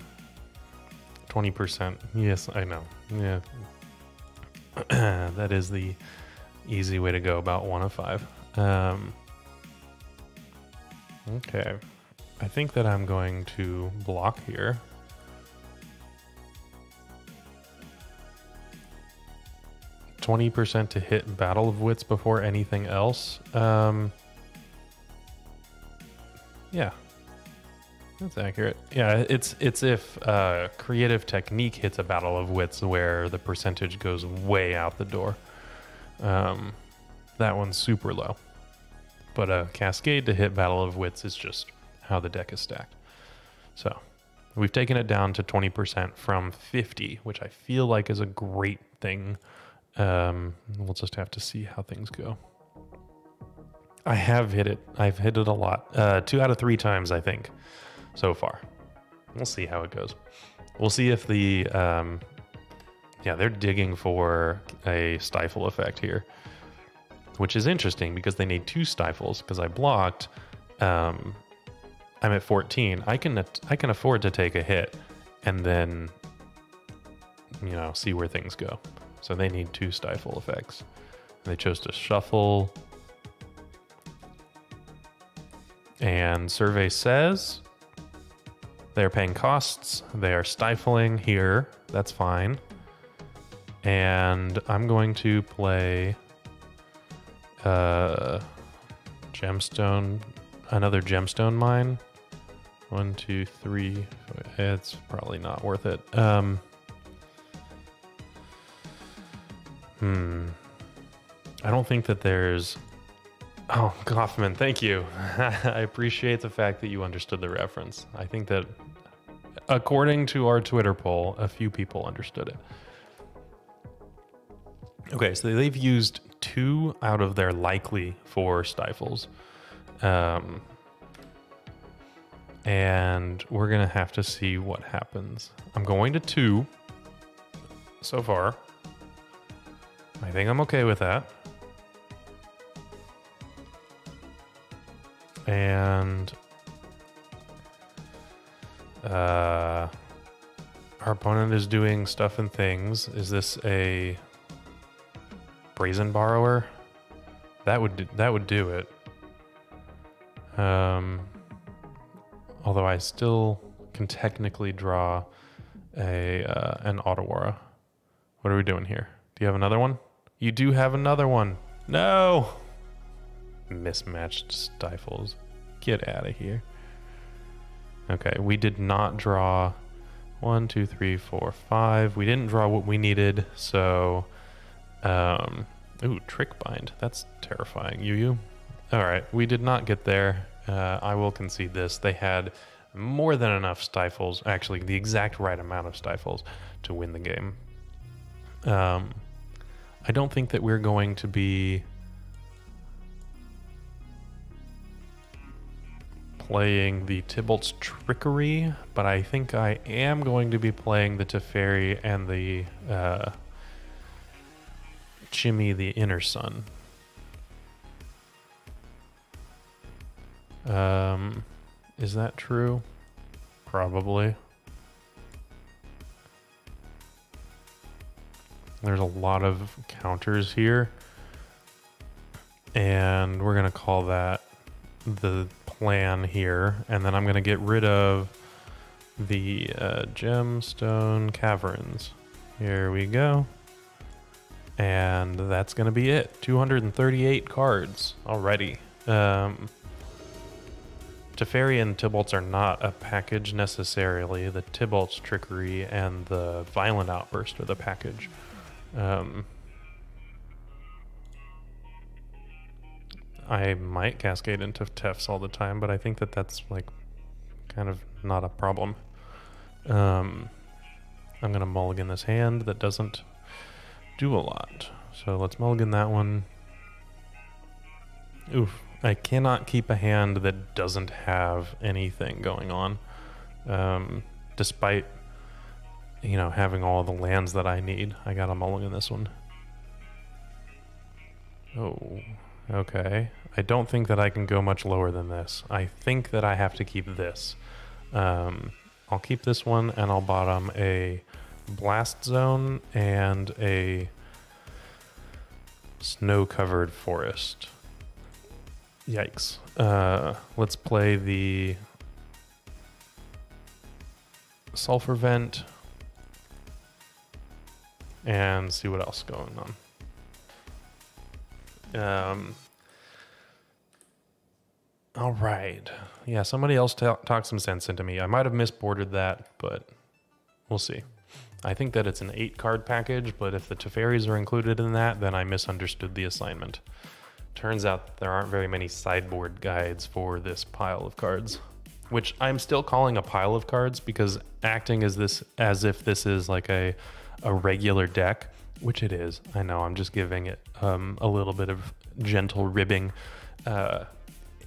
20%. Yes, I know. Yeah. <clears throat> that is the easy way to go about one of five. Um, okay. I think that I'm going to block here. Twenty percent to hit Battle of Wits before anything else. Um, yeah, that's accurate. Yeah, it's it's if uh, creative technique hits a battle of wits where the percentage goes way out the door. Um, that one's super low. But a cascade to hit battle of wits is just how the deck is stacked. So we've taken it down to 20% from 50, which I feel like is a great thing. Um, we'll just have to see how things go. I have hit it. I've hit it a lot. Uh, two out of three times, I think so far. We'll see how it goes. We'll see if the um, yeah they're digging for a stifle effect here, which is interesting because they need two stifles. Because I blocked, um, I'm at 14. I can I can afford to take a hit, and then you know see where things go. So they need two stifle effects. They chose to shuffle. And survey says they're paying costs. They are stifling here. That's fine. And I'm going to play uh, gemstone, another gemstone mine. One, two, three. It's probably not worth it. Um, hmm. I don't think that there's. Oh, Kaufman, thank you. <laughs> I appreciate the fact that you understood the reference. I think that according to our Twitter poll, a few people understood it. Okay, so they've used two out of their likely four stifles. Um, and we're to have to see what happens. I'm going to two so far. I think I'm okay with that. And uh, our opponent is doing stuff and things. Is this a brazen borrower? That would that would do it. Um, although I still can technically draw a uh, an Otawara. What are we doing here? Do you have another one? You do have another one. No. Mismatched stifles. Get out of here. Okay, we did not draw one, two, three, four, five. We didn't draw what we needed, so um ooh, Trickbind. That's terrifying. You you? Alright, we did not get there. Uh, I will concede this. They had more than enough stifles, actually the exact right amount of stifles to win the game. Um I don't think that we're going to be playing the Tibalt's Trickery, but I think I am going to be playing the Teferi and the uh, Chimil the Inner Sun. Um, is that true? Probably. There's a lot of counters here. And we're going to call that the plan here, and then I'm going to get rid of the uh, gemstone caverns. Here we go. And that's going to be it. 238 cards already. Um, Teferi and Tibalt's are not a package necessarily. The Tibalt's Trickery and the Violent Outburst are the package. Um, I might cascade into Tefs all the time, but I think that that's like kind of not a problem. Um, I'm going to mulligan this hand that doesn't do a lot. So let's mulligan that one. Oof. I cannot keep a hand that doesn't have anything going on, um, despite you know having all the lands that I need. I got a mulligan in this one. Oh, okay. I don't think that I can go much lower than this. I think that I have to keep this. Um, I'll keep this one, and I'll bottom a blast zone and a snow-covered forest. Yikes. Uh, let's play the sulfur vent and see what else going on. Um, all right. Yeah, somebody else ta- talked some sense into me. I might have misbordered that, but we'll see. I think that it's an eight card package, but if the Teferis are included in that, then I misunderstood the assignment. Turns out there aren't very many sideboard guides for this pile of cards, which I'm still calling a pile of cards because acting as this as if this is like a a regular deck, which it is. I know I'm just giving it um, a little bit of gentle ribbing. Uh,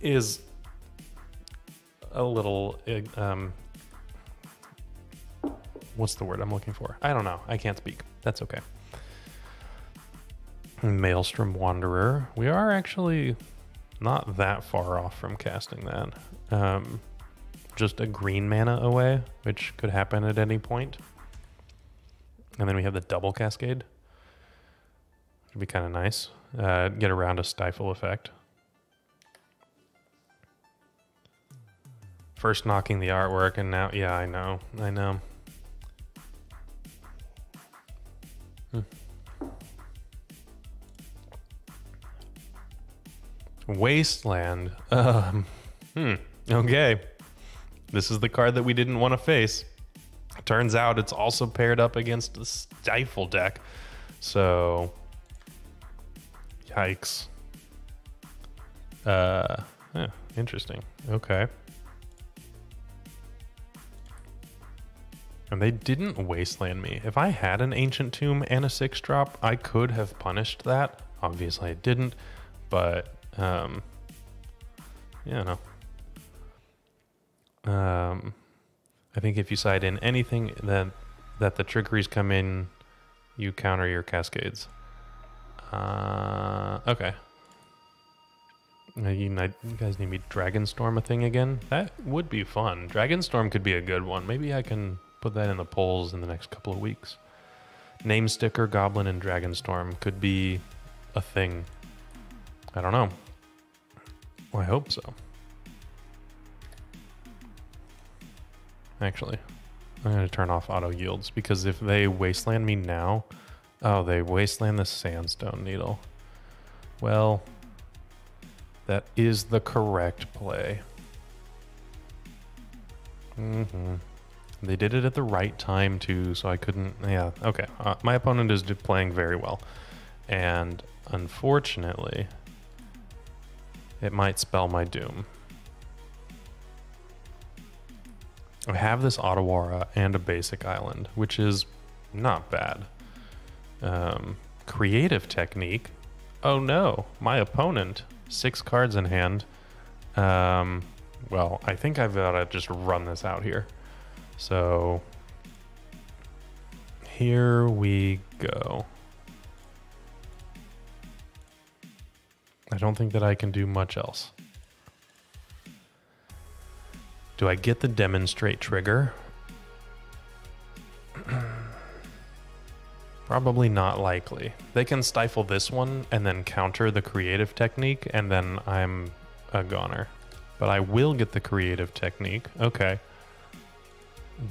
is a little uh, um, what's the word I'm looking for? I don't know. I can't speak. That's okay. Maelstrom Wanderer. We are actually not that far off from casting that. Um, just a green mana away, which could happen at any point. And then we have the double cascade. Would be kind of nice. Uh, get around a stifle effect. First knocking the artwork, and now, yeah, I know, I know. Wasteland. Um, hmm. Okay. This is the card that we didn't want to face. Turns out it's also paired up against the Stifle deck. So, yikes. Uh, yeah, interesting. Okay. And they didn't wasteland me. If I had an Ancient Tomb and a six drop, I could have punished that. Obviously, I didn't. But, um, yeah, no. Um, I think if you side in anything that that the trickeries come in, you counter your cascades. Uh, okay. You, you guys need me Dragonstorm a thing again? That would be fun. Dragonstorm could be a good one. Maybe I can put that in the polls in the next couple of weeks. Name sticker, Goblin, and Dragonstorm could be a thing. I don't know. Well, I hope so. Actually, I'm going to turn off auto yields because if they wasteland me now, oh, they wasteland the sandstone needle. Well, that is the correct play. Mm-hmm. They did it at the right time too, so I couldn't. Yeah, okay. Uh, my opponent is playing very well, and unfortunately, it might spell my doom. I have this Otawara and a basic island, which is not bad. Um, creative technique. Oh no, my opponent, six cards in hand. Um, well, I think I've got to just run this out here. So here we go. I don't think that I can do much else. Do I get the demonstrate trigger? <clears throat> Probably not likely. They can stifle this one and then counter the creative technique, and then I'm a goner. But I will get the creative technique. Okay.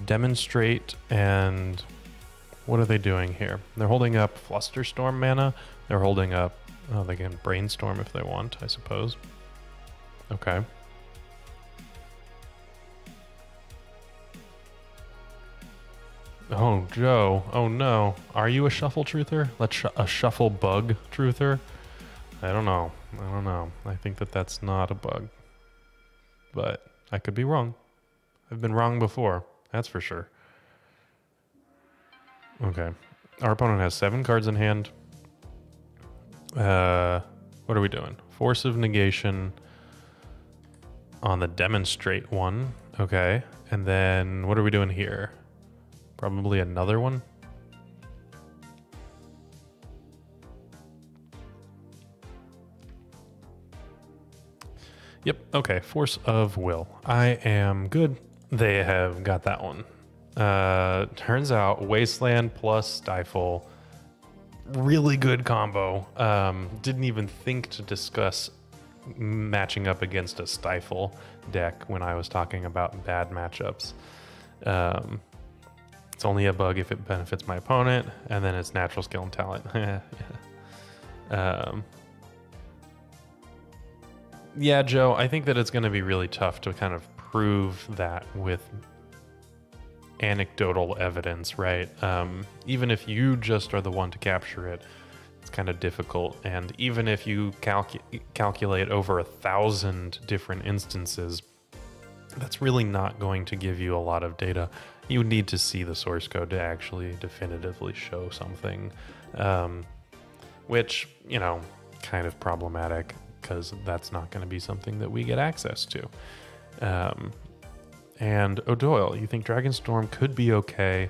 Demonstrate and what are they doing here? They're holding up Flusterstorm mana. They're holding up, oh, they can Brainstorm if they want, I suppose. Okay. Oh, Joe. Oh, no. Are you a shuffle truther? Let's sh- a shuffle bug truther? I don't know. I don't know. I think that that's not a bug. But I could be wrong. I've been wrong before. That's for sure. Okay. Our opponent has seven cards in hand. Uh, what are we doing? Force of negation, on the demonstrate one. Okay. And then what are we doing here? Probably another one. Yep. Okay. Force of will. I am good. They have got that one. Uh, turns out Wasteland plus Stifle, really good combo. Um, didn't even think to discuss matching up against a Stifle deck when I was talking about bad matchups. Um, it's only a bug if it benefits my opponent, and then it's natural skill and talent. <laughs> um, yeah, Joe, I think that it's going to be really tough to kind of prove that with anecdotal evidence, right? Um, even if you just are the one to capture it, it's kind of difficult. And even if you calcu- calculate over a thousand different instances, that's really not going to give you a lot of data. You need to see the source code to actually definitively show something, um, which, you know, kind of problematic because that's not going to be something that we get access to. Um, and O'Doyle, you think Dragonstorm could be okay.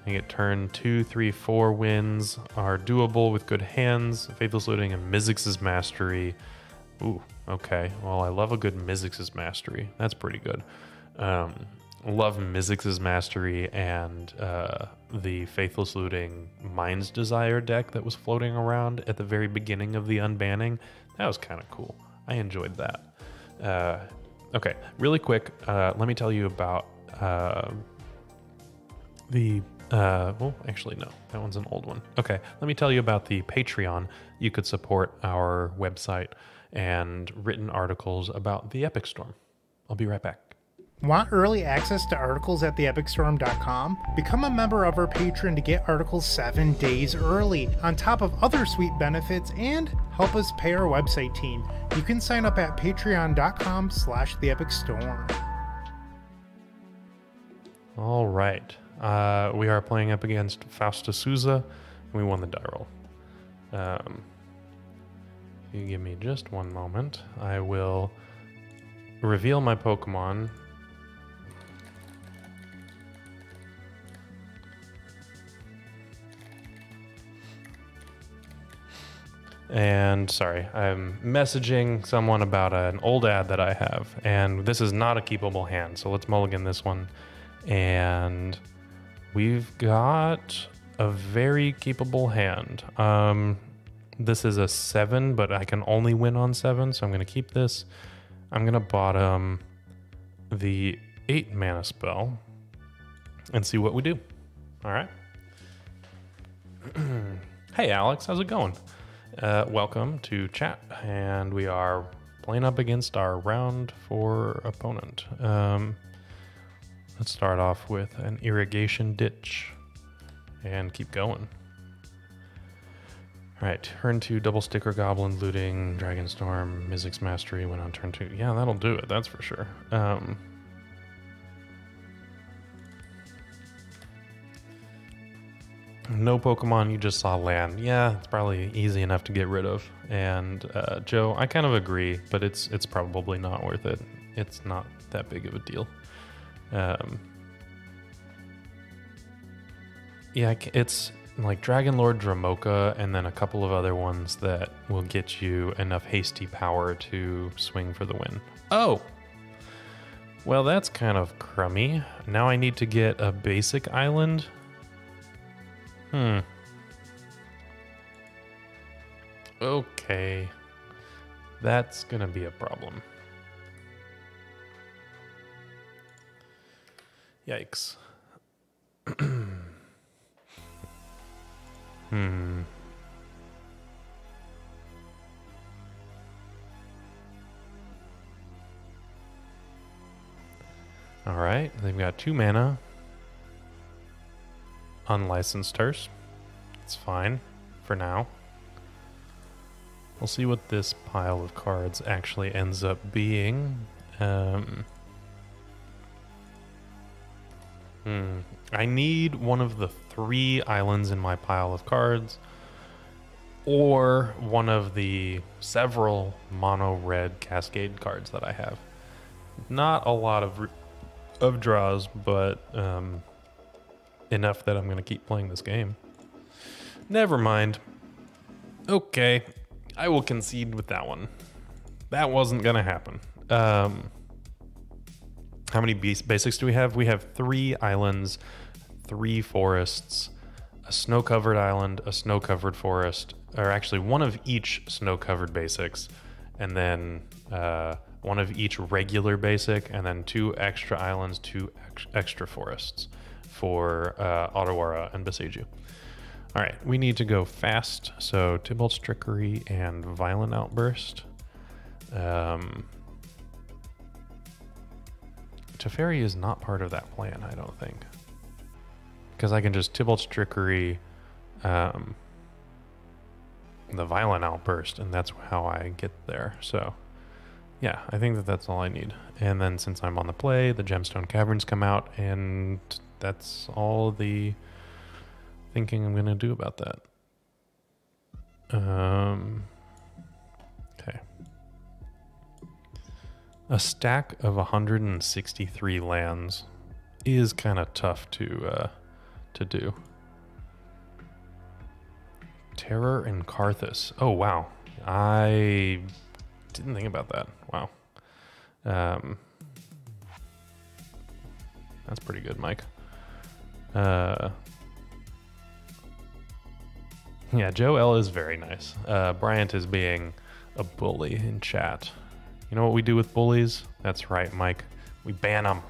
I think it turn two, three, four wins are doable with good hands. Faithless Looting and Mizzix's Mastery. Ooh, okay. Well, I love a good Mizzix's Mastery. That's pretty good. Um, love Mizzix's Mastery and uh, the Faithless Looting Mind's Desire deck that was floating around at the very beginning of the unbanning. That was kind of cool. I enjoyed that. Uh, okay, really quick, uh, let me tell you about uh, the. Uh, well, actually, no, that one's an old one. Okay, let me tell you about the Patreon. You could support our website and written articles about the Epic Storm. I'll be right back. Want early access to articles at theepicstorm.com? Become a member of our Patreon to get articles seven days early, on top of other sweet benefits, and help us pay our website team. You can sign up at patreon.com slash theepicstorm. All right. Uh, we are playing up against Fausto Souza. We won the die roll. Um, you give me just one moment. I will reveal my Pokemon and sorry, I'm messaging someone about an old ad that I have, and this is not a keepable hand. So let's mulligan this one, and we've got a very keepable hand. Um, this is a seven, but I can only win on seven, so I'm gonna keep this. I'm gonna bottom the eight mana spell and see what we do. All right. <clears throat> hey, Alex, how's it going? Uh, welcome to chat, and we are playing up against our round four opponent. Um, let's start off with an irrigation ditch and keep going. All right, turn two, double sticker goblin looting, dragon storm, Mizzix Mastery went on turn two. Yeah, that'll do it, that's for sure. Um, no Pokemon you just saw land. Yeah, it's probably easy enough to get rid of. And uh, Joe, I kind of agree, but it's it's probably not worth it. It's not that big of a deal. Um, yeah, it's like Dragon Lord Dromoka and then a couple of other ones that will get you enough hasty power to swing for the win. Oh! Well, that's kind of crummy. Now I need to get a basic island Hmm. Okay. That's gonna be a problem. Yikes. <clears throat> hmm. All right, they've got two mana unlicensed Hearse. It's fine for now. We'll see what this pile of cards actually ends up being. Um, hmm. I need one of the three islands in my pile of cards, or one of the several mono red cascade cards that I have. Not a lot of of draws, but um, enough that I'm going to keep playing this game. Never mind. Okay, I will concede with that one. That wasn't going to happen. Um, how many basics do we have? We have three islands, three forests, a snow covered island, a snow covered forest, or actually one of each snow covered basics, and then uh, one of each regular basic, and then two extra islands, two ex- extra forests for uh, Otawara and Boseiju. All right, we need to go fast. So Tibalt's Trickery and Violent Outburst. Um, Teferi is not part of that plan, I don't think. Because I can just Tibalt's Trickery, um, the Violent Outburst, and that's how I get there. So, yeah, I think that that's all I need. And then since I'm on the play, the Gemstone Caverns come out, and that's all the thinking I'm going to do about that. Um, okay. A stack of 163 lands is kind of tough to uh, to do. Terror and Karthus. Oh wow, I didn't think about that. Wow, um, that's pretty good, Mike. Uh, yeah, Joe L is very nice. Uh, Bryant is being a bully in chat. You know what we do with bullies? That's right, Mike. We ban them.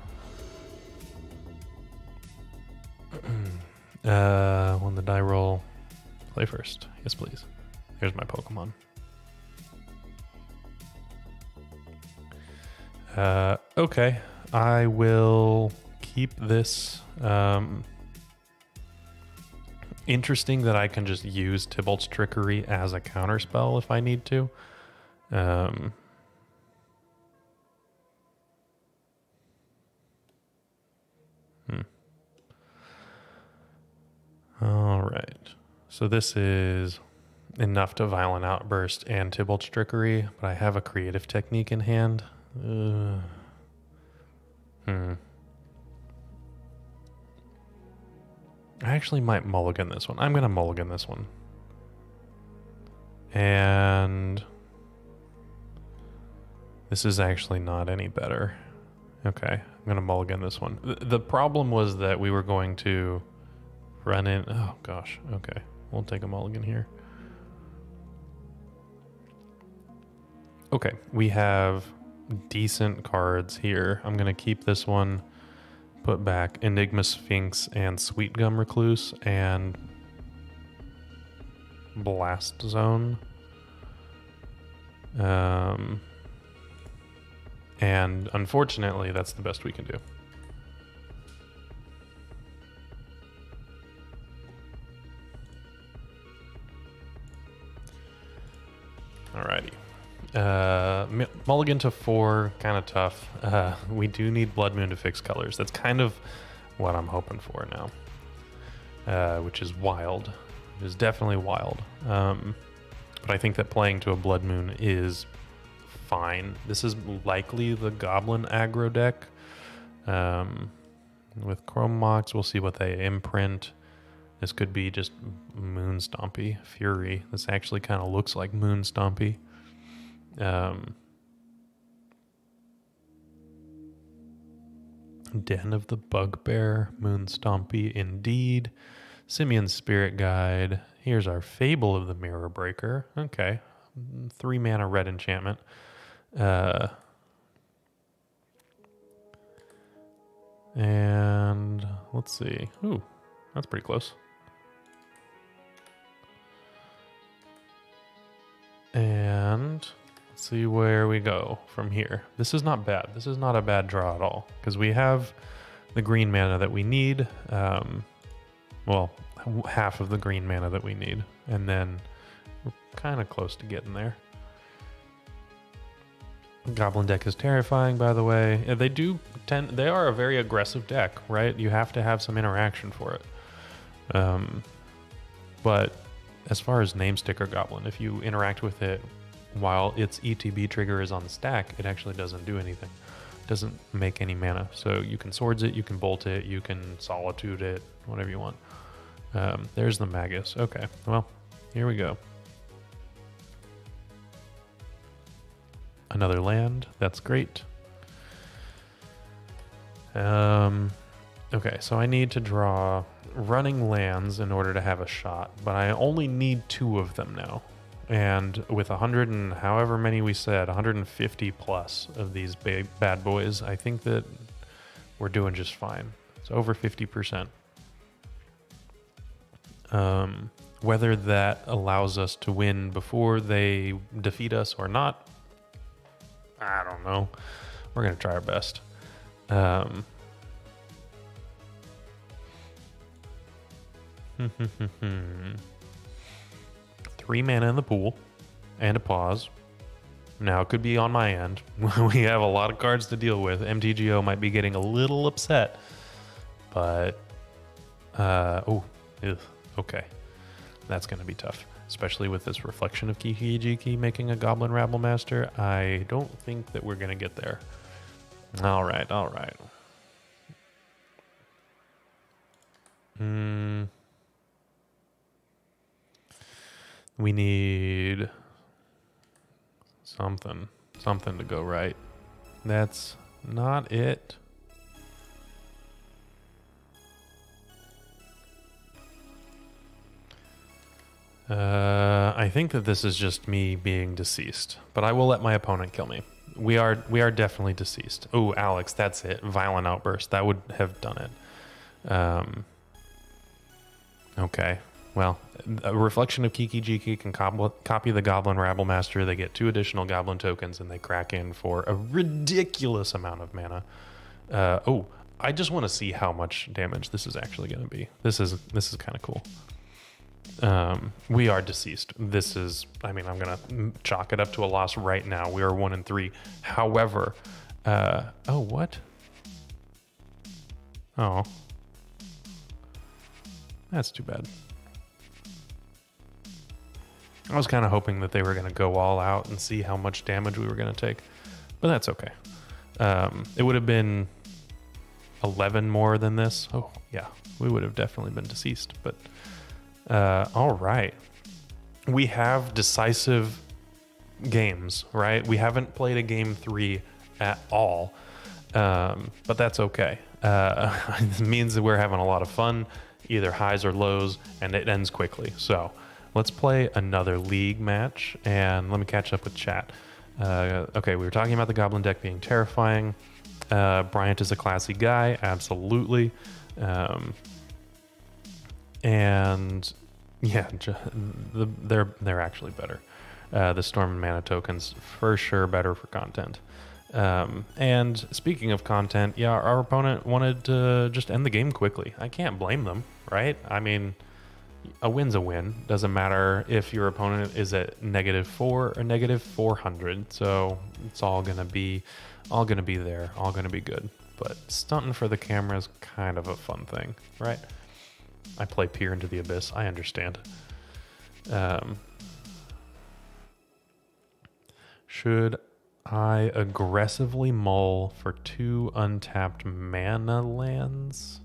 <clears throat> uh, when the die roll, play first. Yes, please. Here's my Pokemon. Uh, okay, I will keep this. Um, interesting that I can just use Tibalt's Trickery as a counterspell if I need to. Um, hmm. All right. So this is enough to Violent Outburst and Tibalt's Trickery, but I have a creative technique in hand. Uh, hmm. I actually might mulligan this one. I'm going to mulligan this one. And this is actually not any better. Okay, I'm going to mulligan this one. The, problem was that we were going to run in. Oh, gosh. Okay, we'll take a mulligan here. Okay, we have decent cards here. I'm going to keep this one put back Enigma Sphinx and Sweet Gum Recluse and Blast Zone. Um, and unfortunately, that's the best we can do. Alrighty. Uh, mulligan to four, kind of tough. Uh, we do need Blood Moon to fix colors. That's kind of what I'm hoping for now, uh, which is wild. It is definitely wild. Um, but I think that playing to a Blood Moon is fine. This is likely the Goblin aggro deck. Um, with Chrome Mox, we'll see what they imprint. This could be just Moon Stompy Fury. This actually kind of looks like Moon Stompy. Um, Den of the Bugbear, Moon Stompy, indeed. Simian Spirit Guide. Here's our Fable of the Mirror Breaker. Okay. Three mana red enchantment. Uh, and let's see. Ooh, that's pretty close. And let's see where we go from here. This is not bad. This is not a bad draw at all because we have the green mana that we need. Um, well, half of the green mana that we need. And then we're kind of close to getting there. Goblin deck is terrifying, by the way. They do tend, they are a very aggressive deck, right? You have to have some interaction for it. Um, but as far as name sticker goblin, if you interact with it while its ETB trigger is on the stack, it actually doesn't do anything. doesn't make any mana. So you can swords it, you can bolt it, you can solitude it, whatever you want. Um, there's the Magus. Okay, well, here we go. Another land. That's great. Um, okay, so I need to draw running lands in order to have a shot, but I only need two of them now. And with 100 and however many we said, 150 plus of these bad boys, I think that we're doing just fine. It's over 50%. Um, whether that allows us to win before they defeat us or not, I don't know. We're going to try our best. Um, <laughs> Three mana in the pool and a pause. Now, it could be on my end. <laughs> we have a lot of cards to deal with. MTGO might be getting a little upset, but uh, oh, okay, that's going to be tough, especially with this reflection of Kiki Jiki making a Goblin Rabble Master. I don't think that we're going to get there. All right, all right. Hmm. We need something, something to go right. That's not it. Uh, I think that this is just me being deceased, but I will let my opponent kill me. We are we are definitely deceased. Oh, Alex, that's it. Violent outburst. That would have done it. Um. Okay. Well, a reflection of Kiki Jiki can copy the Goblin Rabble Master. They get two additional Goblin tokens, and they crack in for a ridiculous amount of mana. Uh, oh, I just want to see how much damage this is actually going to be. This is this is kind of cool. Um, we are deceased. This is, I mean, I'm gonna chalk it up to a loss right now. We are one in three. However, uh, oh what? Oh, that's too bad. I was kind of hoping that they were going to go all out and see how much damage we were going to take, but that's okay. Um, it would have been 11 more than this. Oh, yeah, we would have definitely been deceased. But uh, all right. We have decisive games, right? We haven't played a game three at all, um, but that's okay. Uh, <laughs> it means that we're having a lot of fun, either highs or lows, and it ends quickly. So let's play another league match and let me catch up with chat. Uh, okay, we were talking about the Goblin deck being terrifying. Uh, Bryant is a classy guy, absolutely. Um, and yeah, <laughs> the, they're they're actually better. Uh, the Storm and Mana tokens for sure better for content. Um, and speaking of content, yeah, our opponent wanted to just end the game quickly. I can't blame them, right? I mean, a win's a win. Doesn't matter if your opponent is at negative four or negative 400. So it's all gonna be, all gonna be there, all gonna be good. But stunting for the camera is kind of a fun thing, right? I play Peer into the Abyss. I understand. Um, should I aggressively mull for two untapped mana lands?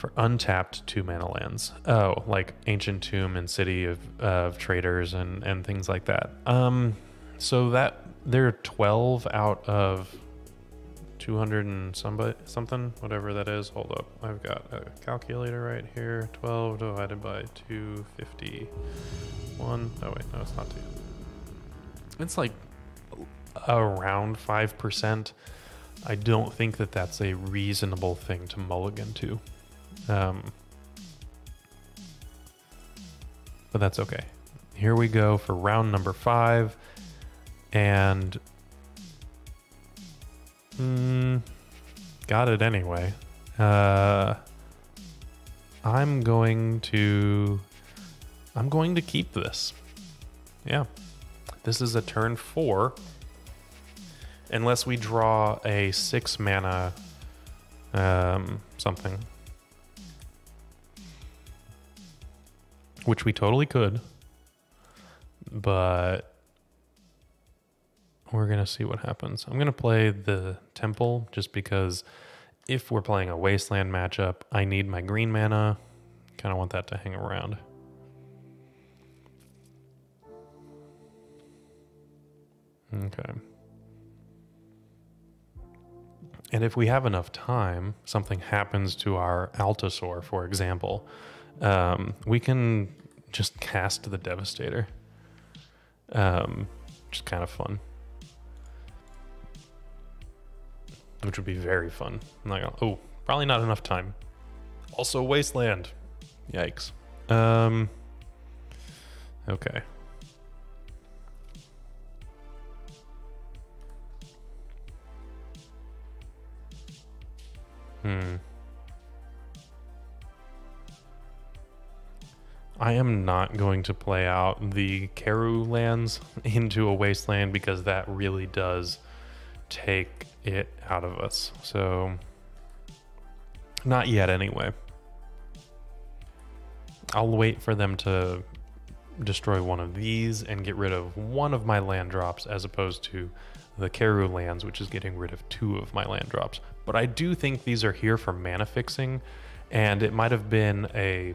For untapped two mana lands. Oh, like Ancient Tomb and City of, of Traders and, and things like that. Um, so that there are 12 out of 200 and somebody, something, whatever that is. Hold up. I've got a calculator right here. 12 divided by 251. Oh, wait, no, it's not two. It's like around 5%. I don't think that that's a reasonable thing to mulligan to. Um, but that's okay. Here we go for round number five. And mm, got it anyway. Uh, I'm going to I'm going to keep this. Yeah. This is a turn four. Unless we draw a six mana um, something. Which we totally could. But we're going to see what happens. I'm going to play the Temple just because if we're playing a Wasteland matchup, I need my green mana. Kind of want that to hang around. Okay. And if we have enough time, something happens to our Altisaur, for example, um, we can just cast the Devastator. Um, just kind of fun. Which would be very fun. Gonna, oh, probably not enough time. Also, Wasteland. Yikes. Um, okay. Hmm. I am not going to play out the Karoo lands <laughs> into a wasteland because that really does take it out of us. So, not yet anyway. I'll wait for them to destroy one of these and get rid of one of my land drops as opposed to the Karoo lands, which is getting rid of two of my land drops. But I do think these are here for mana fixing, and it might have been a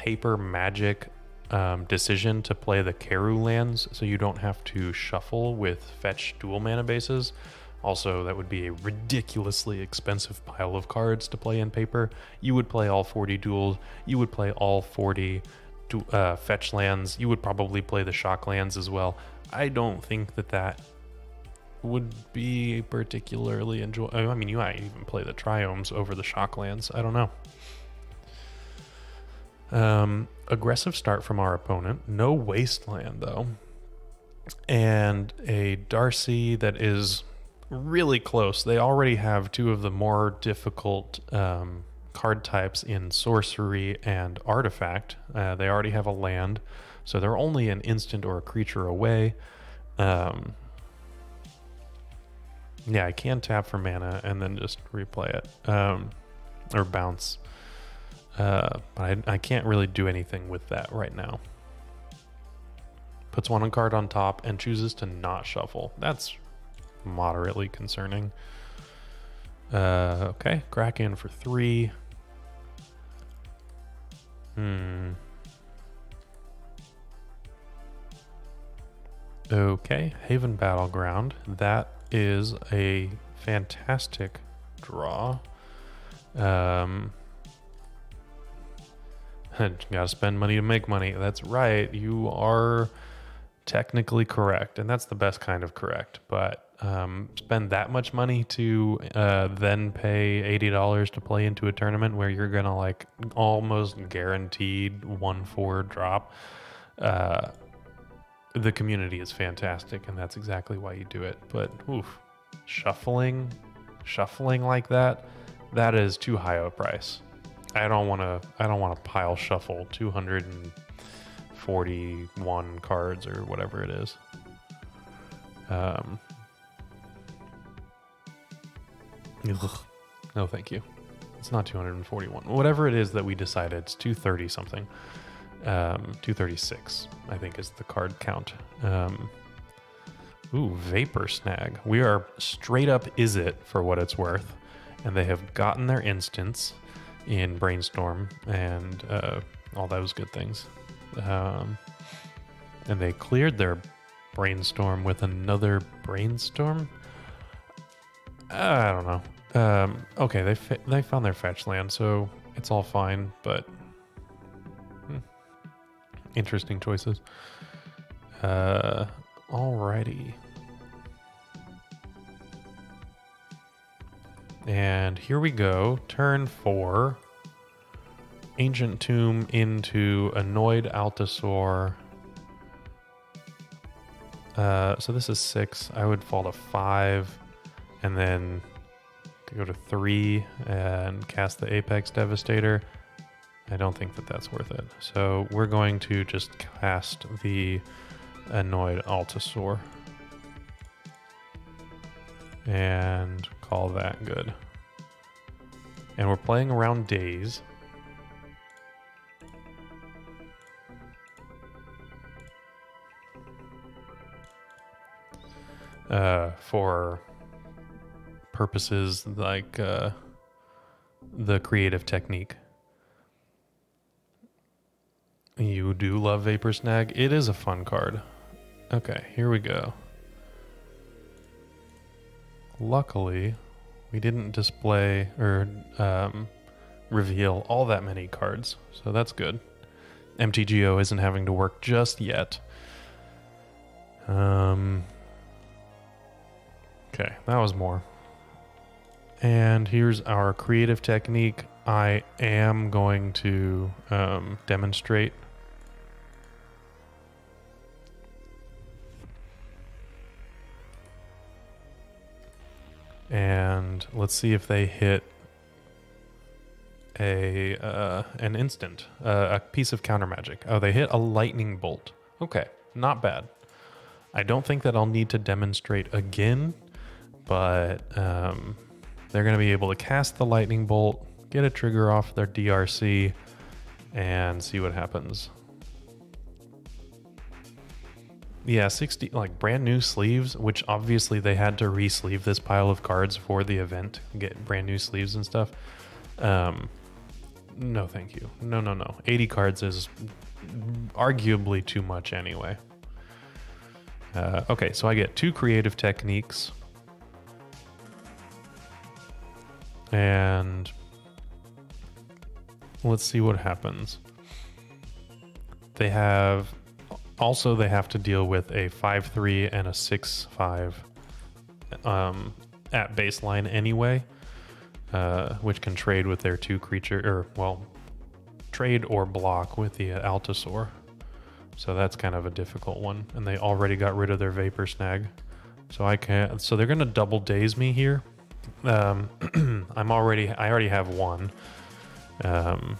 paper magic um, decision to play the Karoo lands so you don't have to shuffle with fetch dual mana bases. Also, that would be a ridiculously expensive pile of cards to play in paper. You would play all 40 duals, you would play all 40 du- uh, fetch lands, you would probably play the shock lands as well. I don't think that that would be particularly enjoy. I mean, you might even play the triomes over the shock lands. I don't know. Um, aggressive start from our opponent. No wasteland though, and a DRC that is really close. They already have two of the more difficult um, card types in sorcery and artifact. Uh, they already have a land, so they're only an instant or a creature away. Um, yeah, I can tap for mana and then just replay it um, or bounce. Uh, but I, I can't really do anything with that right now. Puts one card on top and chooses to not shuffle. That's moderately concerning. Uh, okay, Kraken for three. Hmm. Okay, Haven Battleground. That is a fantastic draw. Um, <laughs> gotta spend money to make money. That's right. You are technically correct, and that's the best kind of correct. But um, spend that much money to uh, then pay eighty dollars to play into a tournament where you're gonna like almost guaranteed one four drop. Uh, the community is fantastic, and that's exactly why you do it. But oof, shuffling, shuffling like that, that is too high of a price. I don't want to. I don't want to pile shuffle 241 cards or whatever it is. Um. ugh. No, thank you. It's not 241. Whatever it is that we decided, it's 230 something. Um, 236, I think, is the card count. Um, ooh, Vapor Snag. We are straight up is it for what it's worth. And they have gotten their instants in Brainstorm and uh, all those good things. Um, and they cleared their Brainstorm with another Brainstorm. I don't know. Um, okay, they they found their fetch land, so it's all fine. But hmm, interesting choices. Uh, alrighty. And here we go. Turn four. Ancient Tomb into Annoyed Altisaur. Uh, so this is six. I would fall to five and then go to three and cast the Apex Devastator. I don't think that that's worth it. So we're going to just cast the Annoyed Altisaur. And call that good. And we're playing around daze. uh, for purposes like uh, the creative technique. You do love Vapor Snag. It is a fun card. Okay, here we go. Luckily, we didn't display or um, reveal all that many cards, so that's good. MTGO isn't having to work just yet. Um. Okay, that was more. And here's our creative technique. I am going to um, demonstrate and let's see if they hit a uh, an instant, uh, a piece of counter magic. Oh, they hit a lightning bolt. Okay, not bad. I don't think that I'll need to demonstrate again, but um, they're going to be able to cast the lightning bolt, get a trigger off their DRC, and see what happens. Yeah, 60 like brand new sleeves, which obviously they had to re-sleeve this pile of cards for the event, get brand new sleeves and stuff. Um no, thank you. No, no, no. 80 cards is arguably too much anyway. Uh, okay, so I get two creative techniques. And let's see what happens. They have also they have to deal with a 5-3 and a 6-5 um, at baseline anyway, uh, which can trade with their two creature, or well, trade or block with the Altisaur. So that's kind of a difficult one. And they already got rid of their Vapor Snag. So I can't, so they're going to double daze me here. Um, <clears throat> I'm already, I already have one. Um,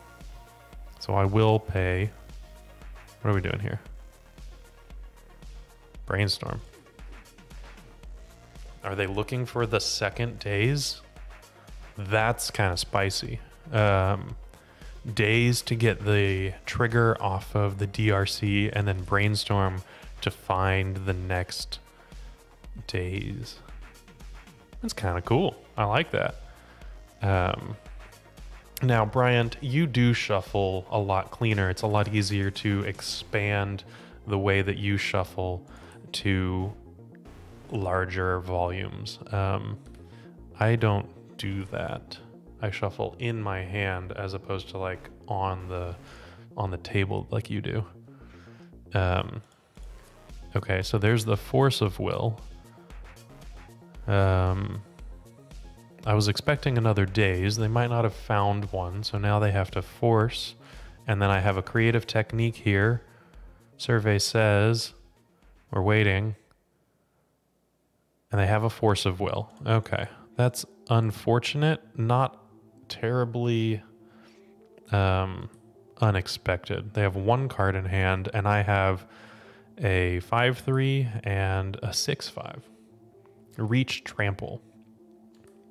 so I will pay, what are we doing here? Brainstorm. Are they looking for the second daze? That's kind of spicy. Um, daze to get the trigger off of the DRC and then brainstorm to find the next daze. That's kind of cool. I like that. Um, now, Bryant, you do shuffle a lot cleaner. It's a lot easier to expand the way that you shuffle to larger volumes. Um, I don't do that. I shuffle in my hand as opposed to like on the on the table like you do. Um, okay, so there's the force of will. Um, I was expecting another daze. They might not have found one, so now they have to force. And then I have a creative technique here. Survey says we're waiting. And they have a force of will. Okay. That's unfortunate. Not terribly um, unexpected. They have one card in hand, and I have a 5 3 and a 6 5. Reach Trample.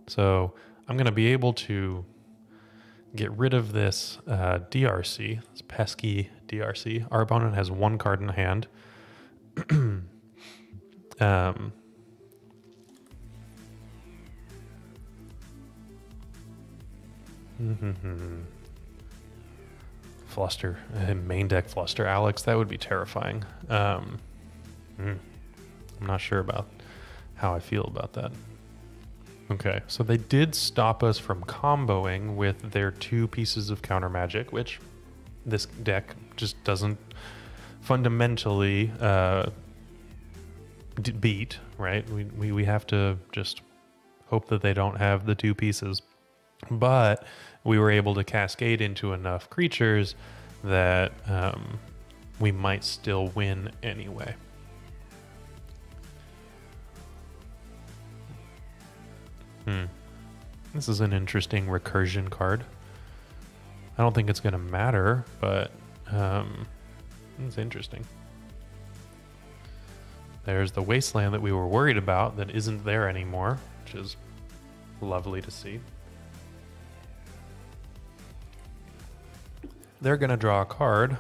So I'm going to be able to get rid of this uh, DRC, this pesky DRC. Our opponent has one card in hand. <clears throat> um, <laughs> Fluster, main deck Fluster, Alex. That would be terrifying. Um, mm, I'm not sure about how I feel about that. Okay, so they did stop us from comboing with their two pieces of counter magic, which this deck just doesn't fundamentally uh, d- beat, right? We, we, we have to just hope that they don't have the two pieces. But we were able to cascade into enough creatures that um, we might still win anyway. Hmm. This is an interesting recursion card. I don't think it's going to matter, but um, it's interesting. There's the wasteland that we were worried about that isn't there anymore, which is lovely to see. They're going to draw a card,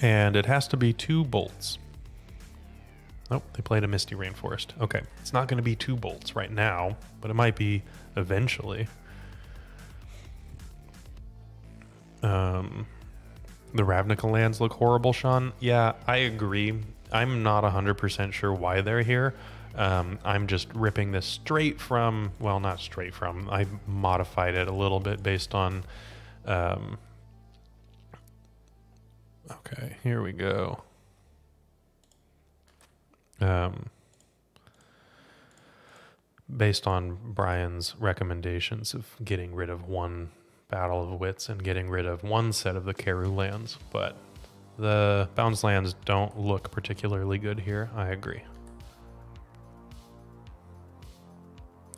and it has to be two bolts. Nope, they played a Misty Rainforest. Okay, it's not going to be two bolts right now, but it might be eventually. Um, the Ravnica lands look horrible, Sean. Yeah, I agree. I'm not 100% sure why they're here. Um, I'm just ripping this straight from, well, not straight from, I modified it a little bit based on. Um, okay, here we go. Um, based on Brian's recommendations of getting rid of one Battle of Wits and getting rid of one set of the Karoo lands, but the bounce lands don't look particularly good here. I agree.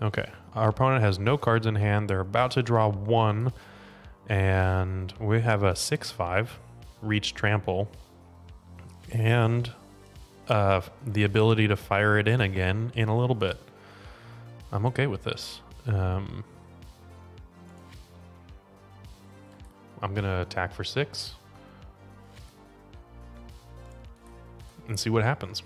Okay, our opponent has no cards in hand. They're about to draw one, and we have a 6 5 reach trample, and uh, the ability to fire it in again in a little bit. I'm okay with this. Um, I'm going to attack for six and see what happens.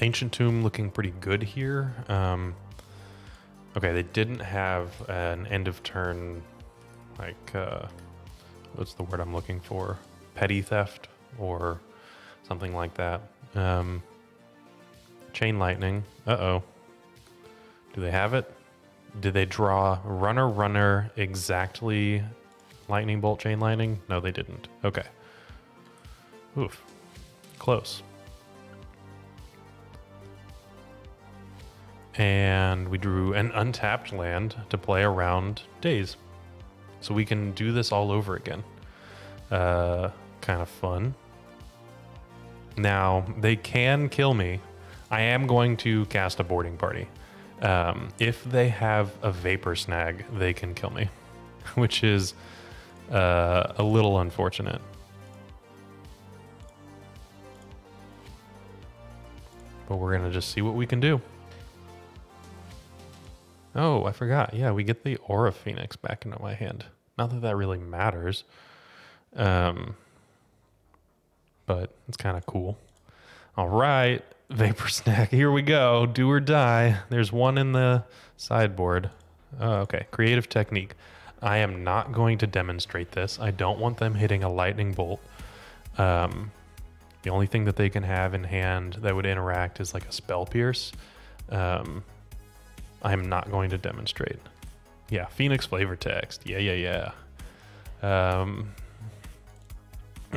Ancient Tomb looking pretty good here. Um, okay, they didn't have an end of turn, like, uh, what's the word I'm looking for? Petty theft or something like that. Um, chain lightning. Uh oh. Do they have it? Did they draw runner, runner, exactly lightning bolt, chain lightning? No, they didn't. Okay. Oof. Close. and we drew an untapped land to play around daze. So we can do this all over again. Uh, kind of fun. Now, they can kill me. I am going to cast a boarding party. Um, if they have a vapor snag, they can kill me, <laughs> which is uh, a little unfortunate. But we're going to just see what we can do. Oh, I forgot. Yeah, we get the Aurora Phoenix back into my hand. Not that that really matters. Um, but it's kind of cool. All right, Vapor Snag. Here we go. Do or die. There's one in the sideboard. Oh, okay, creative technique. I am not going to demonstrate this. I don't want them hitting a lightning bolt. Um, the only thing that they can have in hand that would interact is like a spell pierce. Um, I'm not going to demonstrate. Yeah, Phoenix flavor text. Yeah, yeah, yeah. Um,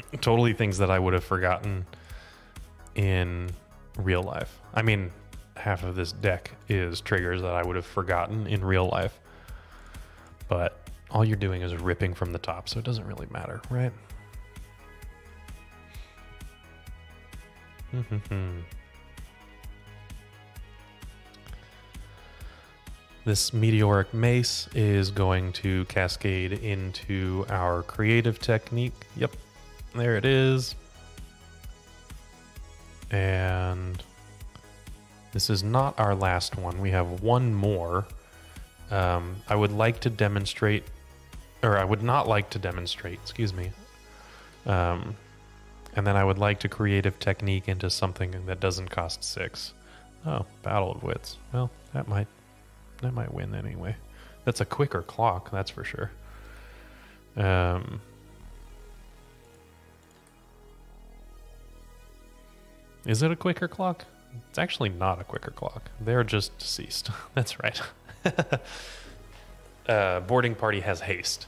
<clears throat> totally things that I would have forgotten in real life. I mean, half of this deck is triggers that I would have forgotten in real life. But all you're doing is ripping from the top, so it doesn't really matter, right? <laughs> This meteoric mace is going to cascade into our creative technique. Yep, there it is. And this is not our last one. We have one more. Um, I would like to demonstrate, or I would not like to demonstrate, excuse me. Um, and then I would like to creative technique into something that doesn't cost six. Oh, Battle of Wits. Well, that might that might win anyway. That's a quicker clock, that's for sure. Um, is it a quicker clock? It's actually not a quicker clock. They're just deceased. <laughs> that's right. <laughs> uh, boarding party has haste.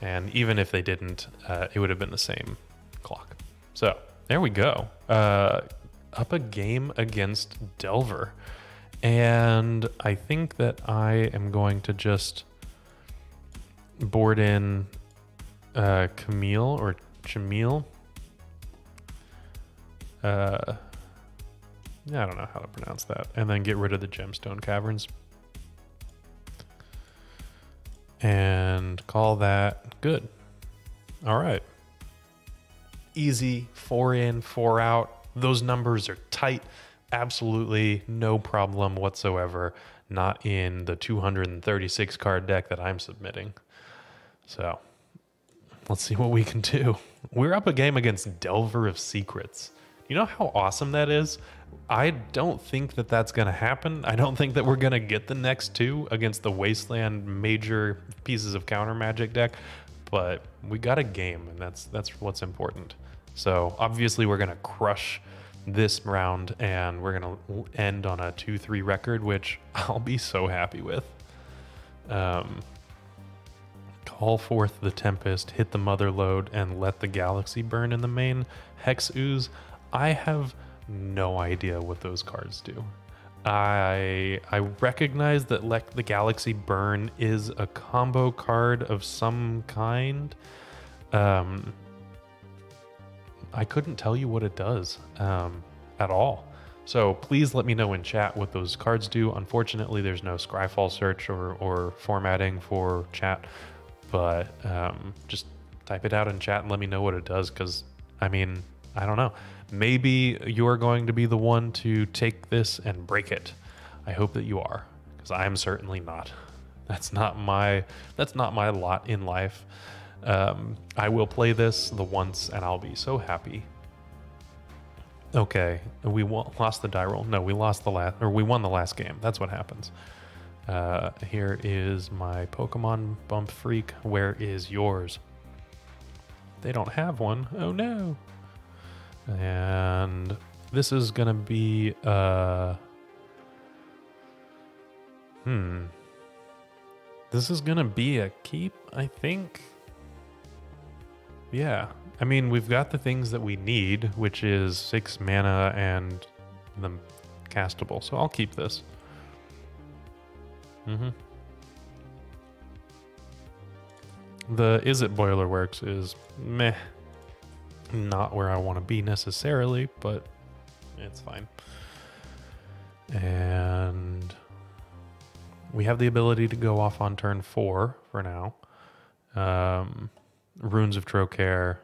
And even if they didn't, uh, it would have been the same clock. So there we go. Uh, up a game against Delver. And I think that I am going to just board in uh, Camille or Chamille. Uh, I don't know how to pronounce that. And then get rid of the gemstone caverns. And call that good. All right. Easy, four in, four out. Those numbers are tight absolutely no problem whatsoever. not in the 236 card deck that I'm submitting. So let's see what we can do. We're up a game against Delver of Secrets. You know how awesome that is? I don't think that that's going to happen. I don't think that we're going to get the next two against the Wasteland major pieces of counter magic deck, but we got a game and that's that's what's important. So, obviously we're going to crush this round and we're going to end on a 2-3 record, which <laughs> I'll be so happy with. Um Call forth the tempest, hit the mother lode, and let the galaxy burn in the main. Hex ooze. I have no idea what those cards do. I I recognize that let the galaxy burn is a combo card of some kind. Um, I couldn't tell you what it does um, at all. So please let me know in chat what those cards do. Unfortunately, there's no Scryfall search or, or formatting for chat, but um, just type it out in chat and let me know what it does because, I mean, I don't know. Maybe you're going to be the one to take this and break it. I hope that you are because I'm certainly not. <laughs> That's not my that's not my lot in life. Um, I will play this the once and I'll be so happy. Okay, we lost the die roll. No, we lost the last, or we won the last game. That's what happens. Uh, here is my Pokemon Bump Freak. Where is yours? They don't have one. Oh no. And this is gonna be uh Hmm. This is gonna be a keep, I think. Yeah. I mean, we've got the things that we need, which is six mana and the castable. So I'll keep this. Mm-hmm. The Izzet Boiler Works is meh. Not where I want to be necessarily, but it's fine. And we have the ability to go off on turn four for now. Um, Ruins of Trokair,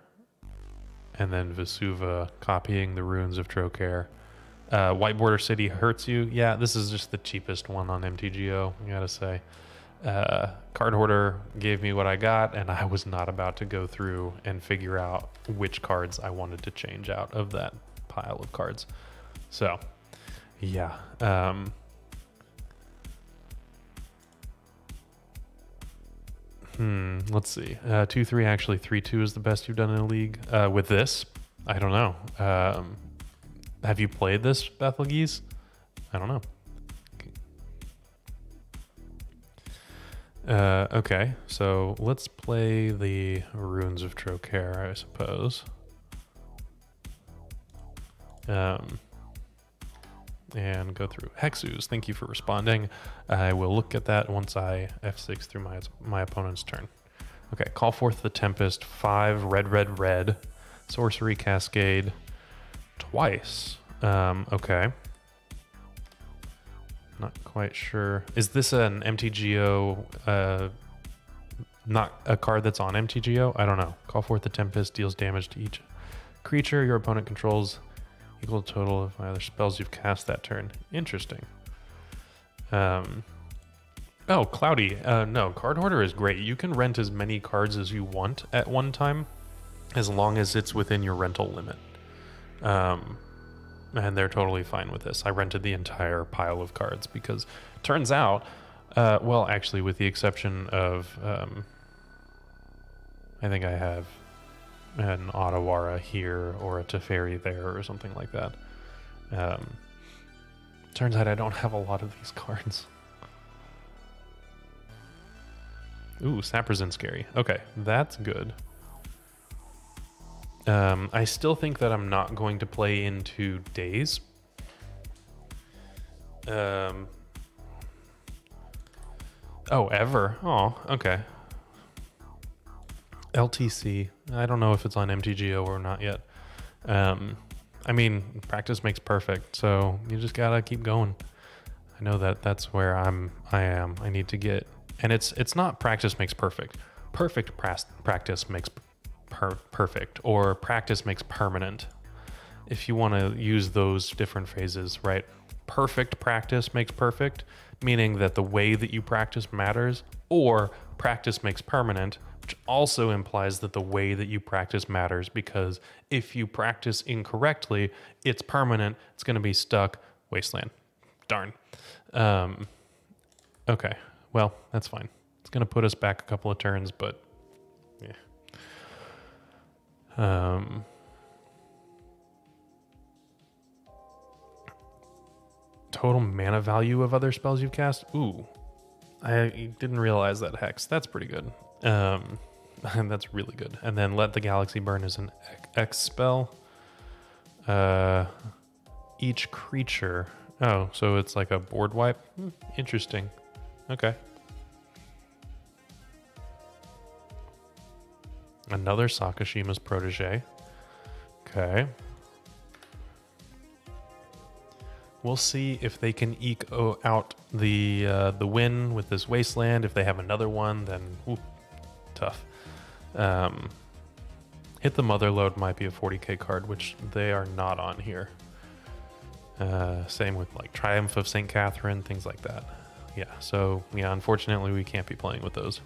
and then Vesuva copying the Ruins of Trokair. Uh, White Border City hurts you. Yeah, this is just the cheapest one on MTGO, I gotta say. Uh, Cardhoarder gave me what I got, and I was not about to go through and figure out which cards I wanted to change out of that pile of cards. So, yeah. Um, Hmm. Let's see. Uh, two three actually three two is the best you've done in a league. Uh, with this, I don't know. Um, have you played this Betelgeuse? I don't know. Uh, okay, so let's play the Ruins of Trokair, I suppose. Um, and go through Hex ooze. Thank you for responding. I will look at that once I F6 through my my opponent's turn. Okay, call forth the Tempest. Five red, red, red. Sorcery Cascade twice. Um, okay. Not quite sure. Is this an MTGO? Uh, not a card that's on MTGO? I don't know. Call forth the Tempest deals damage to each creature your opponent controls Equal total of my other spells you've cast that turn. Interesting. Um, oh, Cloudy. Uh, no, Cardhoarder is great. You can rent as many cards as you want at one time, as long as it's within your rental limit. Um, and they're totally fine with this. I rented the entire pile of cards because turns out, uh, well, actually, with the exception of, um, I think I have an Otawara here or a Teferi there or something like that. Um, turns out I don't have a lot of these <laughs> cards. Ooh, Saprazzan Skerry. Okay, that's good. Um, I still think that I'm not going to play into daze. Um, oh, ever? Oh, okay. LTC. I don't know if it's on MTGO or not yet. Um, I mean, practice makes perfect, so you just gotta keep going. I know that that's where I'm. I am. I need to get, and it's it's not practice makes perfect. Perfect practice makes per- perfect, or practice makes permanent. If you want to use those different phrases, right? perfect practice makes perfect, meaning that the way that you practice matters, or practice makes permanent, which also implies that the way that you practice matters because if you practice incorrectly, it's permanent, it's going to be stuck, wasteland. Darn. Um, okay, well, that's fine. It's going to put us back a couple of turns, but. Um, total mana value of other spells you've cast. Ooh, I didn't realize that hex. That's pretty good. Um, <laughs> that's really good. And then let the galaxy burn is an X spell. Uh, each creature. Oh, so it's like a board wipe. Hmm, interesting. Okay. Another Sakashima's protege. Okay. We'll see if they can eke out the uh, the win with this wasteland. If they have another one, then tough. Um, hit the mother load might be a 40k card, which they are not on here. Uh, same with like Triumph of St. Katherine, things like that. Yeah, so yeah, unfortunately, we can't be playing with those.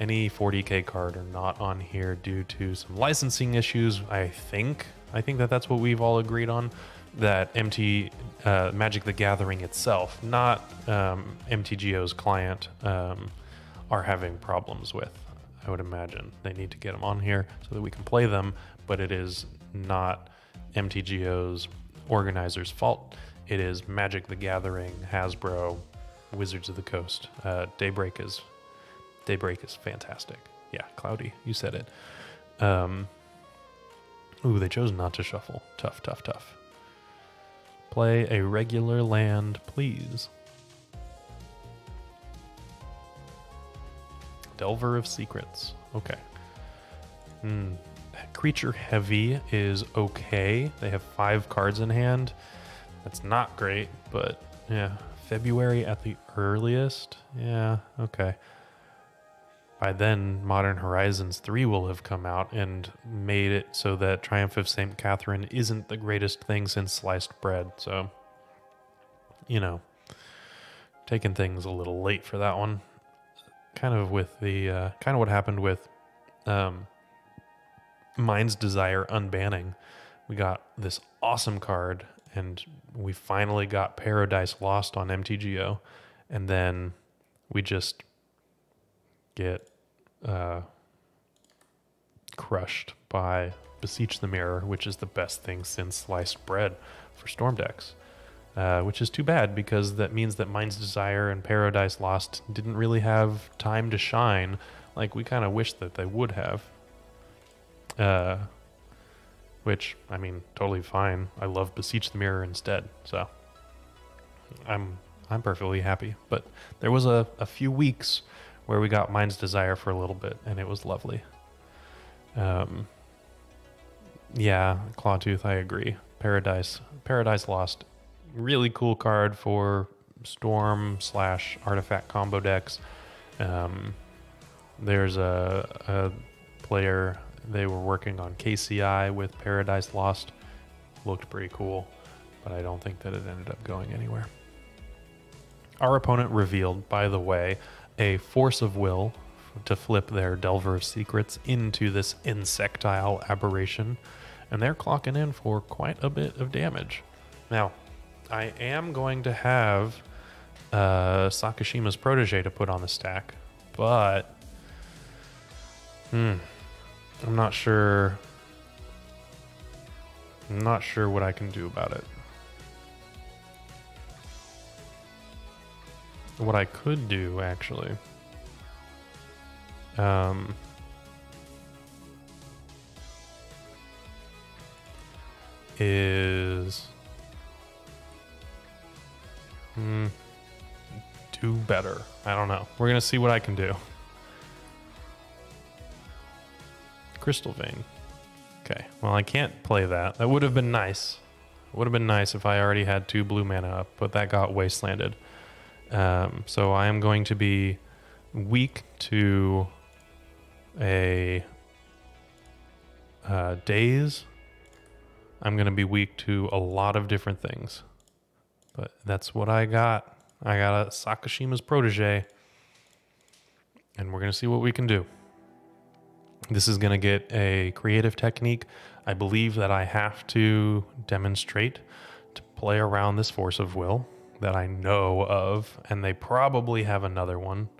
Any 40k card are not on here due to some licensing issues. I think. I think that that's what we've all agreed on. That MT uh, Magic the Gathering itself, not um, MTGO's client, um, are having problems with. I would imagine they need to get them on here so that we can play them, but it is not MTGO's organizer's fault. It is Magic the Gathering, Hasbro, Wizards of the Coast. Uh, Daybreak is Daybreak is fantastic. Yeah, Cloudy, you said it. Um, ooh, they chose not to shuffle. Tough, tough, tough. Play a regular land, please. Delver of Secrets. Okay. Hmm. Creature heavy is okay. They have five cards in hand. That's not great, but yeah. February at the earliest. Yeah, okay. By then, Modern Horizons 3 will have come out and made it so that Triumph of St. Katherine isn't the greatest thing since sliced bread. So, you know, taking things a little late for that one. Kind of with the, uh, kind of what happened with um, Mind's Desire unbanning. We got this awesome card, and we finally got Paradise Lost on MTGO, and then we just get uh, crushed by Beseech the Mirror, which is the best thing since sliced bread for Storm decks. Uh, which is too bad because that means that Mind's Desire and Paradise Lost didn't really have time to shine like we kind of wish that they would have. Uh, which I mean, totally fine. I love Beseech the Mirror instead, so I'm I'm perfectly happy. But there was a, a few weeks where we got Mind's Desire for a little bit, and it was lovely. Um, yeah, Clawtooth, I agree. Paradise, Paradise Lost, really cool card for Storm slash Artifact combo decks. Um, there's a, a player they were working on KCI with Paradise Lost. Looked pretty cool, but I don't think that it ended up going anywhere. Our opponent revealed, by the way, a force of will to flip their Delver of Secrets into this insectile aberration, and they're clocking in for quite a bit of damage. Now, I am going to have uh, Sakashima's protege to put on the stack, but hmm, I'm not sure. I'm not sure what I can do about it. What I could do, actually, um, is hmm, do better. I don't know. We're gonna see what I can do. Crystal Vein. Okay. Well, I can't play that. That would have been nice. Would have been nice if I already had two blue mana up, but that got wastelanded. Um, so I am going to be weak to a uh, daze. I'm going to be weak to a lot of different things. But that's what I got. I got a Sakashima's protege. And we're going to see what we can do. This is going to get a creative technique. I believe that I have to demonstrate to play around this force of will that I know of. And they probably have another one.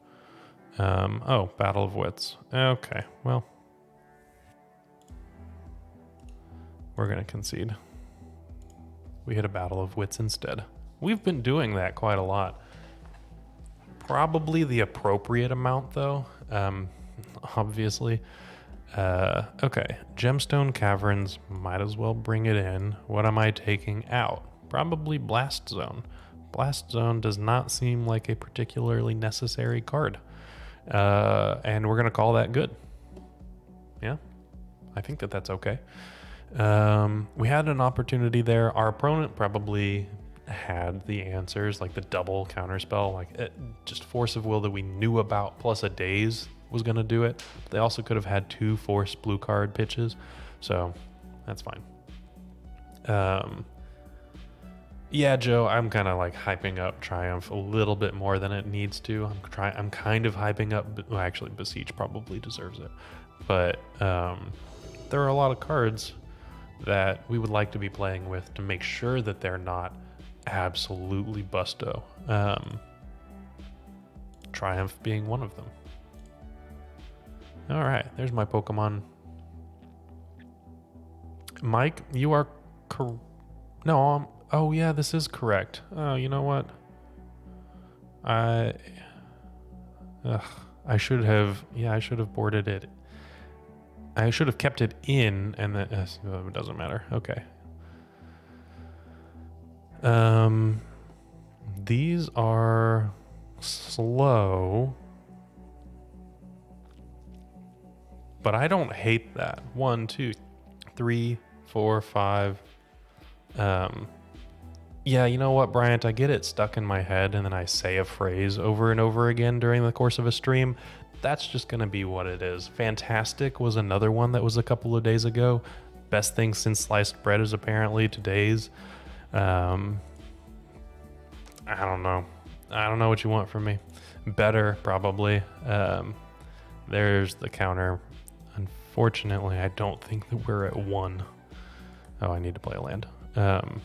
Um, oh, Battle of Wits. Okay, well. We're going to concede. We hit a Battle of Wits instead. We've been doing that quite a lot. Probably the appropriate amount, though. Um, <laughs> obviously. Uh, okay, Gemstone Caverns, might as well bring it in. What am I taking out? Probably Blast Zone. Blast Zone does not seem like a particularly necessary card. Uh, and we're going to call that good. Yeah, I think that that's okay. Um, we had an opportunity there. Our opponent probably had the answers, like the double counterspell, like it, just force of will that we knew about, plus a daze was going to do it. They also could have had two force blue card pitches, so that's fine. Um, yeah, Joe, I'm kind of like hyping up Triumph a little bit more than it needs to. I'm. I'm kind of hyping up. Well, actually, Beseech probably deserves it, but um, there are a lot of cards that we would like to be playing with to make sure that they're not absolutely busto. Um, Triumph being one of them. All right, there's my Pokemon. Mike, you are cor- no. Um, oh yeah, this is correct. Oh, you know what? I. Ugh, I should have. Yeah, I should have boarded it. I should have kept it in, and then uh, it doesn't matter. Okay. Um, these are slow, but I don't hate that. One, two, three, four, five. Um, yeah, you know what, Bryant? I get it stuck in my head, and then I say a phrase over and over again during the course of a stream. That's just going to be what it is. Fantastic was another one that was a couple of days ago. Best thing since sliced bread is apparently today's. Um, I don't know. I don't know what you want from me. Better, probably. Um, there's the counter. Unfortunately, I don't think that we're at one. Oh, I need to play a land. Um,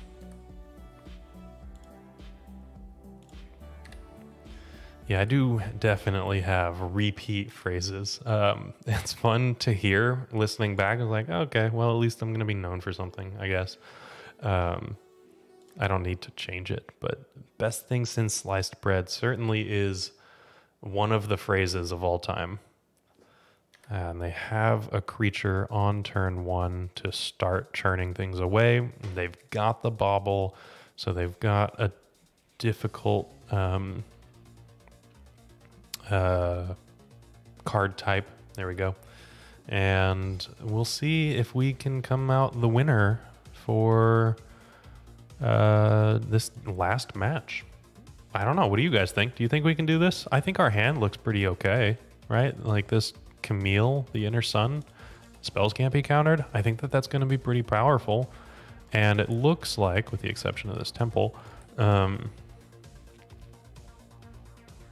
yeah, I do definitely have repeat phrases. Um, <laughs> it's fun to hear listening back. It's like, okay, well, at least I'm going to be known for something, I guess. Um, I don't need to change it, but best thing since sliced bread certainly is one of the phrases of all time. And they have a creature on turn one to start churning things away. They've got the bauble, so they've got a difficult um, uh, card type. There we go. And we'll see if we can come out the winner for uh, this last match. I don't know. What do you guys think? Do you think we can do this? I think our hand looks pretty okay, right? Like this Chimil, the Inner Sun, spells can't be countered. I think that that's going to be pretty powerful. And it looks like, with the exception of this temple, um,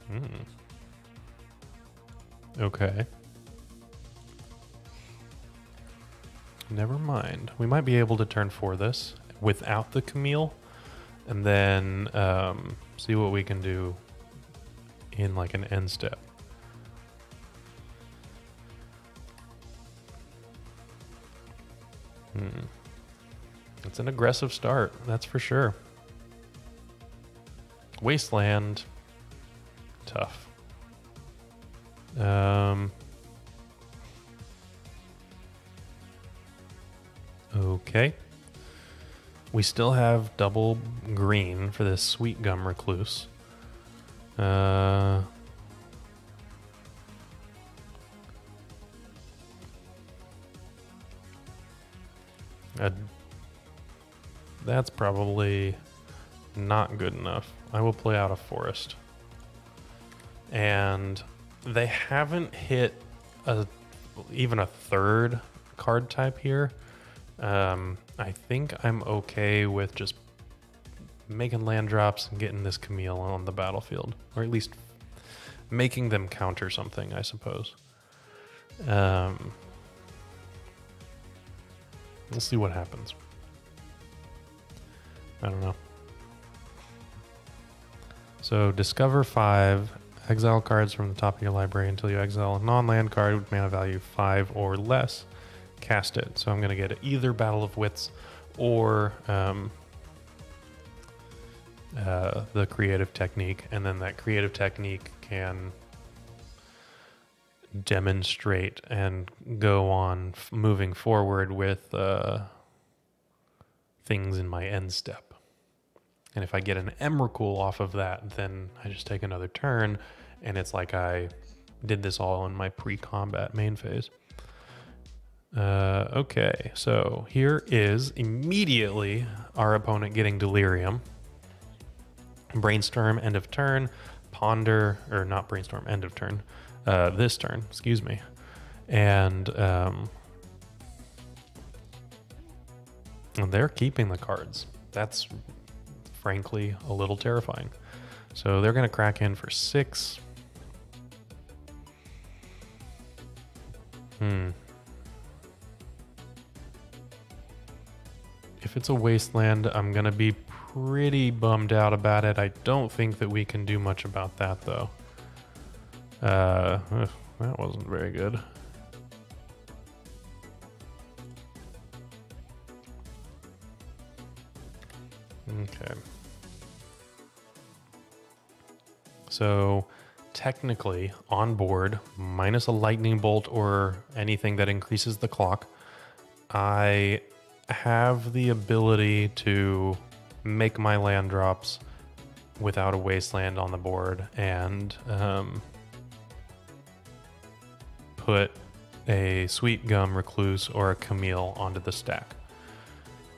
hmm. Okay. Never mind. We might be able to turn for this without the Chimil and then um, see what we can do in like an end step. Hmm. It's an aggressive start, that's for sure. Wasteland, tough. Um, okay. We still have double green for this sweet gum recluse. Uh, that's probably not good enough. I will play out a forest. And they haven't hit a even a third card type here. Um, I think I'm okay with just making land drops and getting this Chimil on the battlefield, or at least making them counter something, I suppose. Um, we'll see what happens. I don't know. So discover five, exile cards from the top of your library until you exile a non-land card with mana value five or less. Cast it. So I'm going to get either Battle of Wits or um, uh, the creative technique, and then that creative technique can demonstrate and go on f- moving forward with uh, things in my end step. And if I get an Emrakul off of that, then I just take another turn, and it's like I did this all in my pre-combat main phase. Uh, okay, so here is immediately our opponent getting Delirium. Brainstorm, end of turn. Ponder, or not brainstorm, end of turn. Uh, this turn, excuse me. And, um, and they're keeping the cards. That's frankly a little terrifying. So they're going to crack in for six. Hmm. If it's a wasteland, I'm going to be pretty bummed out about it. I don't think that we can do much about that, though. Uh, that wasn't very good. Okay. So, technically, on board, minus a lightning bolt or anything that increases the clock, I have the ability to make my land drops without a wasteland on the board and um, put a sweet gum recluse or a Chimil onto the stack.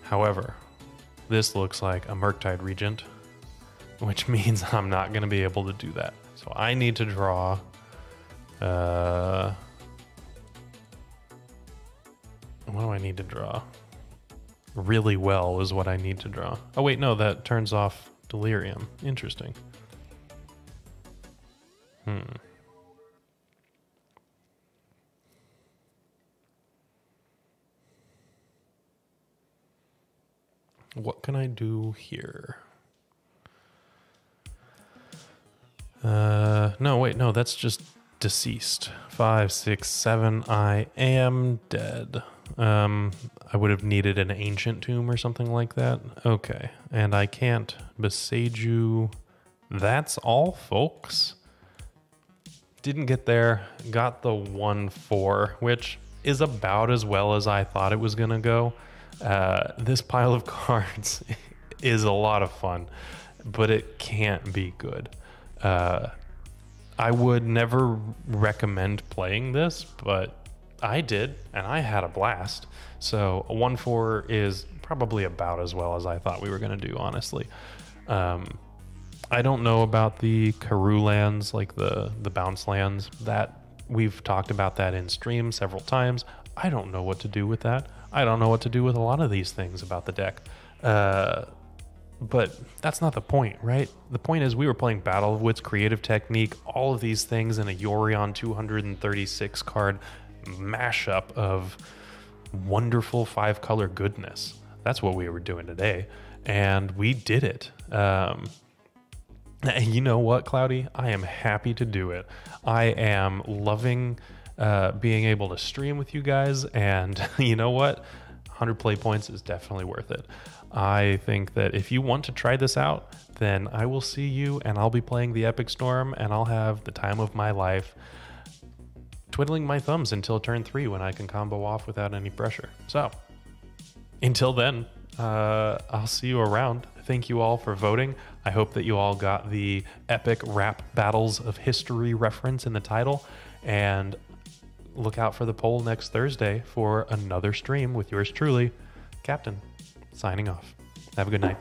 However, this looks like a Murktide Regent, which <laughs> means I'm not going to be able to do that. So I need to draw. Uh, what do I need to draw? really well is what I need to draw. Oh wait, no, that turns off delirium. Interesting. Hmm. What can I do here? Uh, no, wait, no, that's just deceased. Five, six, seven. I am dead. Um, I would have needed an ancient tomb or something like that. Okay, and I can't Boseiju. That's all, folks. Didn't get there. Got the one four, which is about as well as I thought it was gonna go. Uh, this pile of <laughs> cards is a lot of fun, but it can't be good. Uh, I would never recommend playing this, but I did, and I had a blast. So a one four is probably about as well as I thought we were going to do, honestly. Um, I don't know about the Karoo lands, like the the bounce lands. That we've talked about that in stream several times. I don't know what to do with that. I don't know what to do with a lot of these things about the deck. Uh, but that's not the point, right? The point is we were playing Battle of Wits, Creative Technique, all of these things in a Yorion 236 card mashup of wonderful five color goodness. That's what we were doing today. And we did it. Um, <laughs> you know what, Cloudy? I am happy to do it. I am loving uh, being able to stream with you guys. And <laughs> you know what? 100 play points is definitely worth it. I think that if you want to try this out, then I will see you and I'll be playing the Epic Storm and I'll have the time of my life twiddling my thumbs until turn three when I can combo off without any pressure. So until then, uh, I'll see you around. Thank you all for voting. I hope that you all got the epic rap battles of history reference in the title. And look out for the poll next Thursday for another stream with yours truly, Captain, signing off. Have a good night.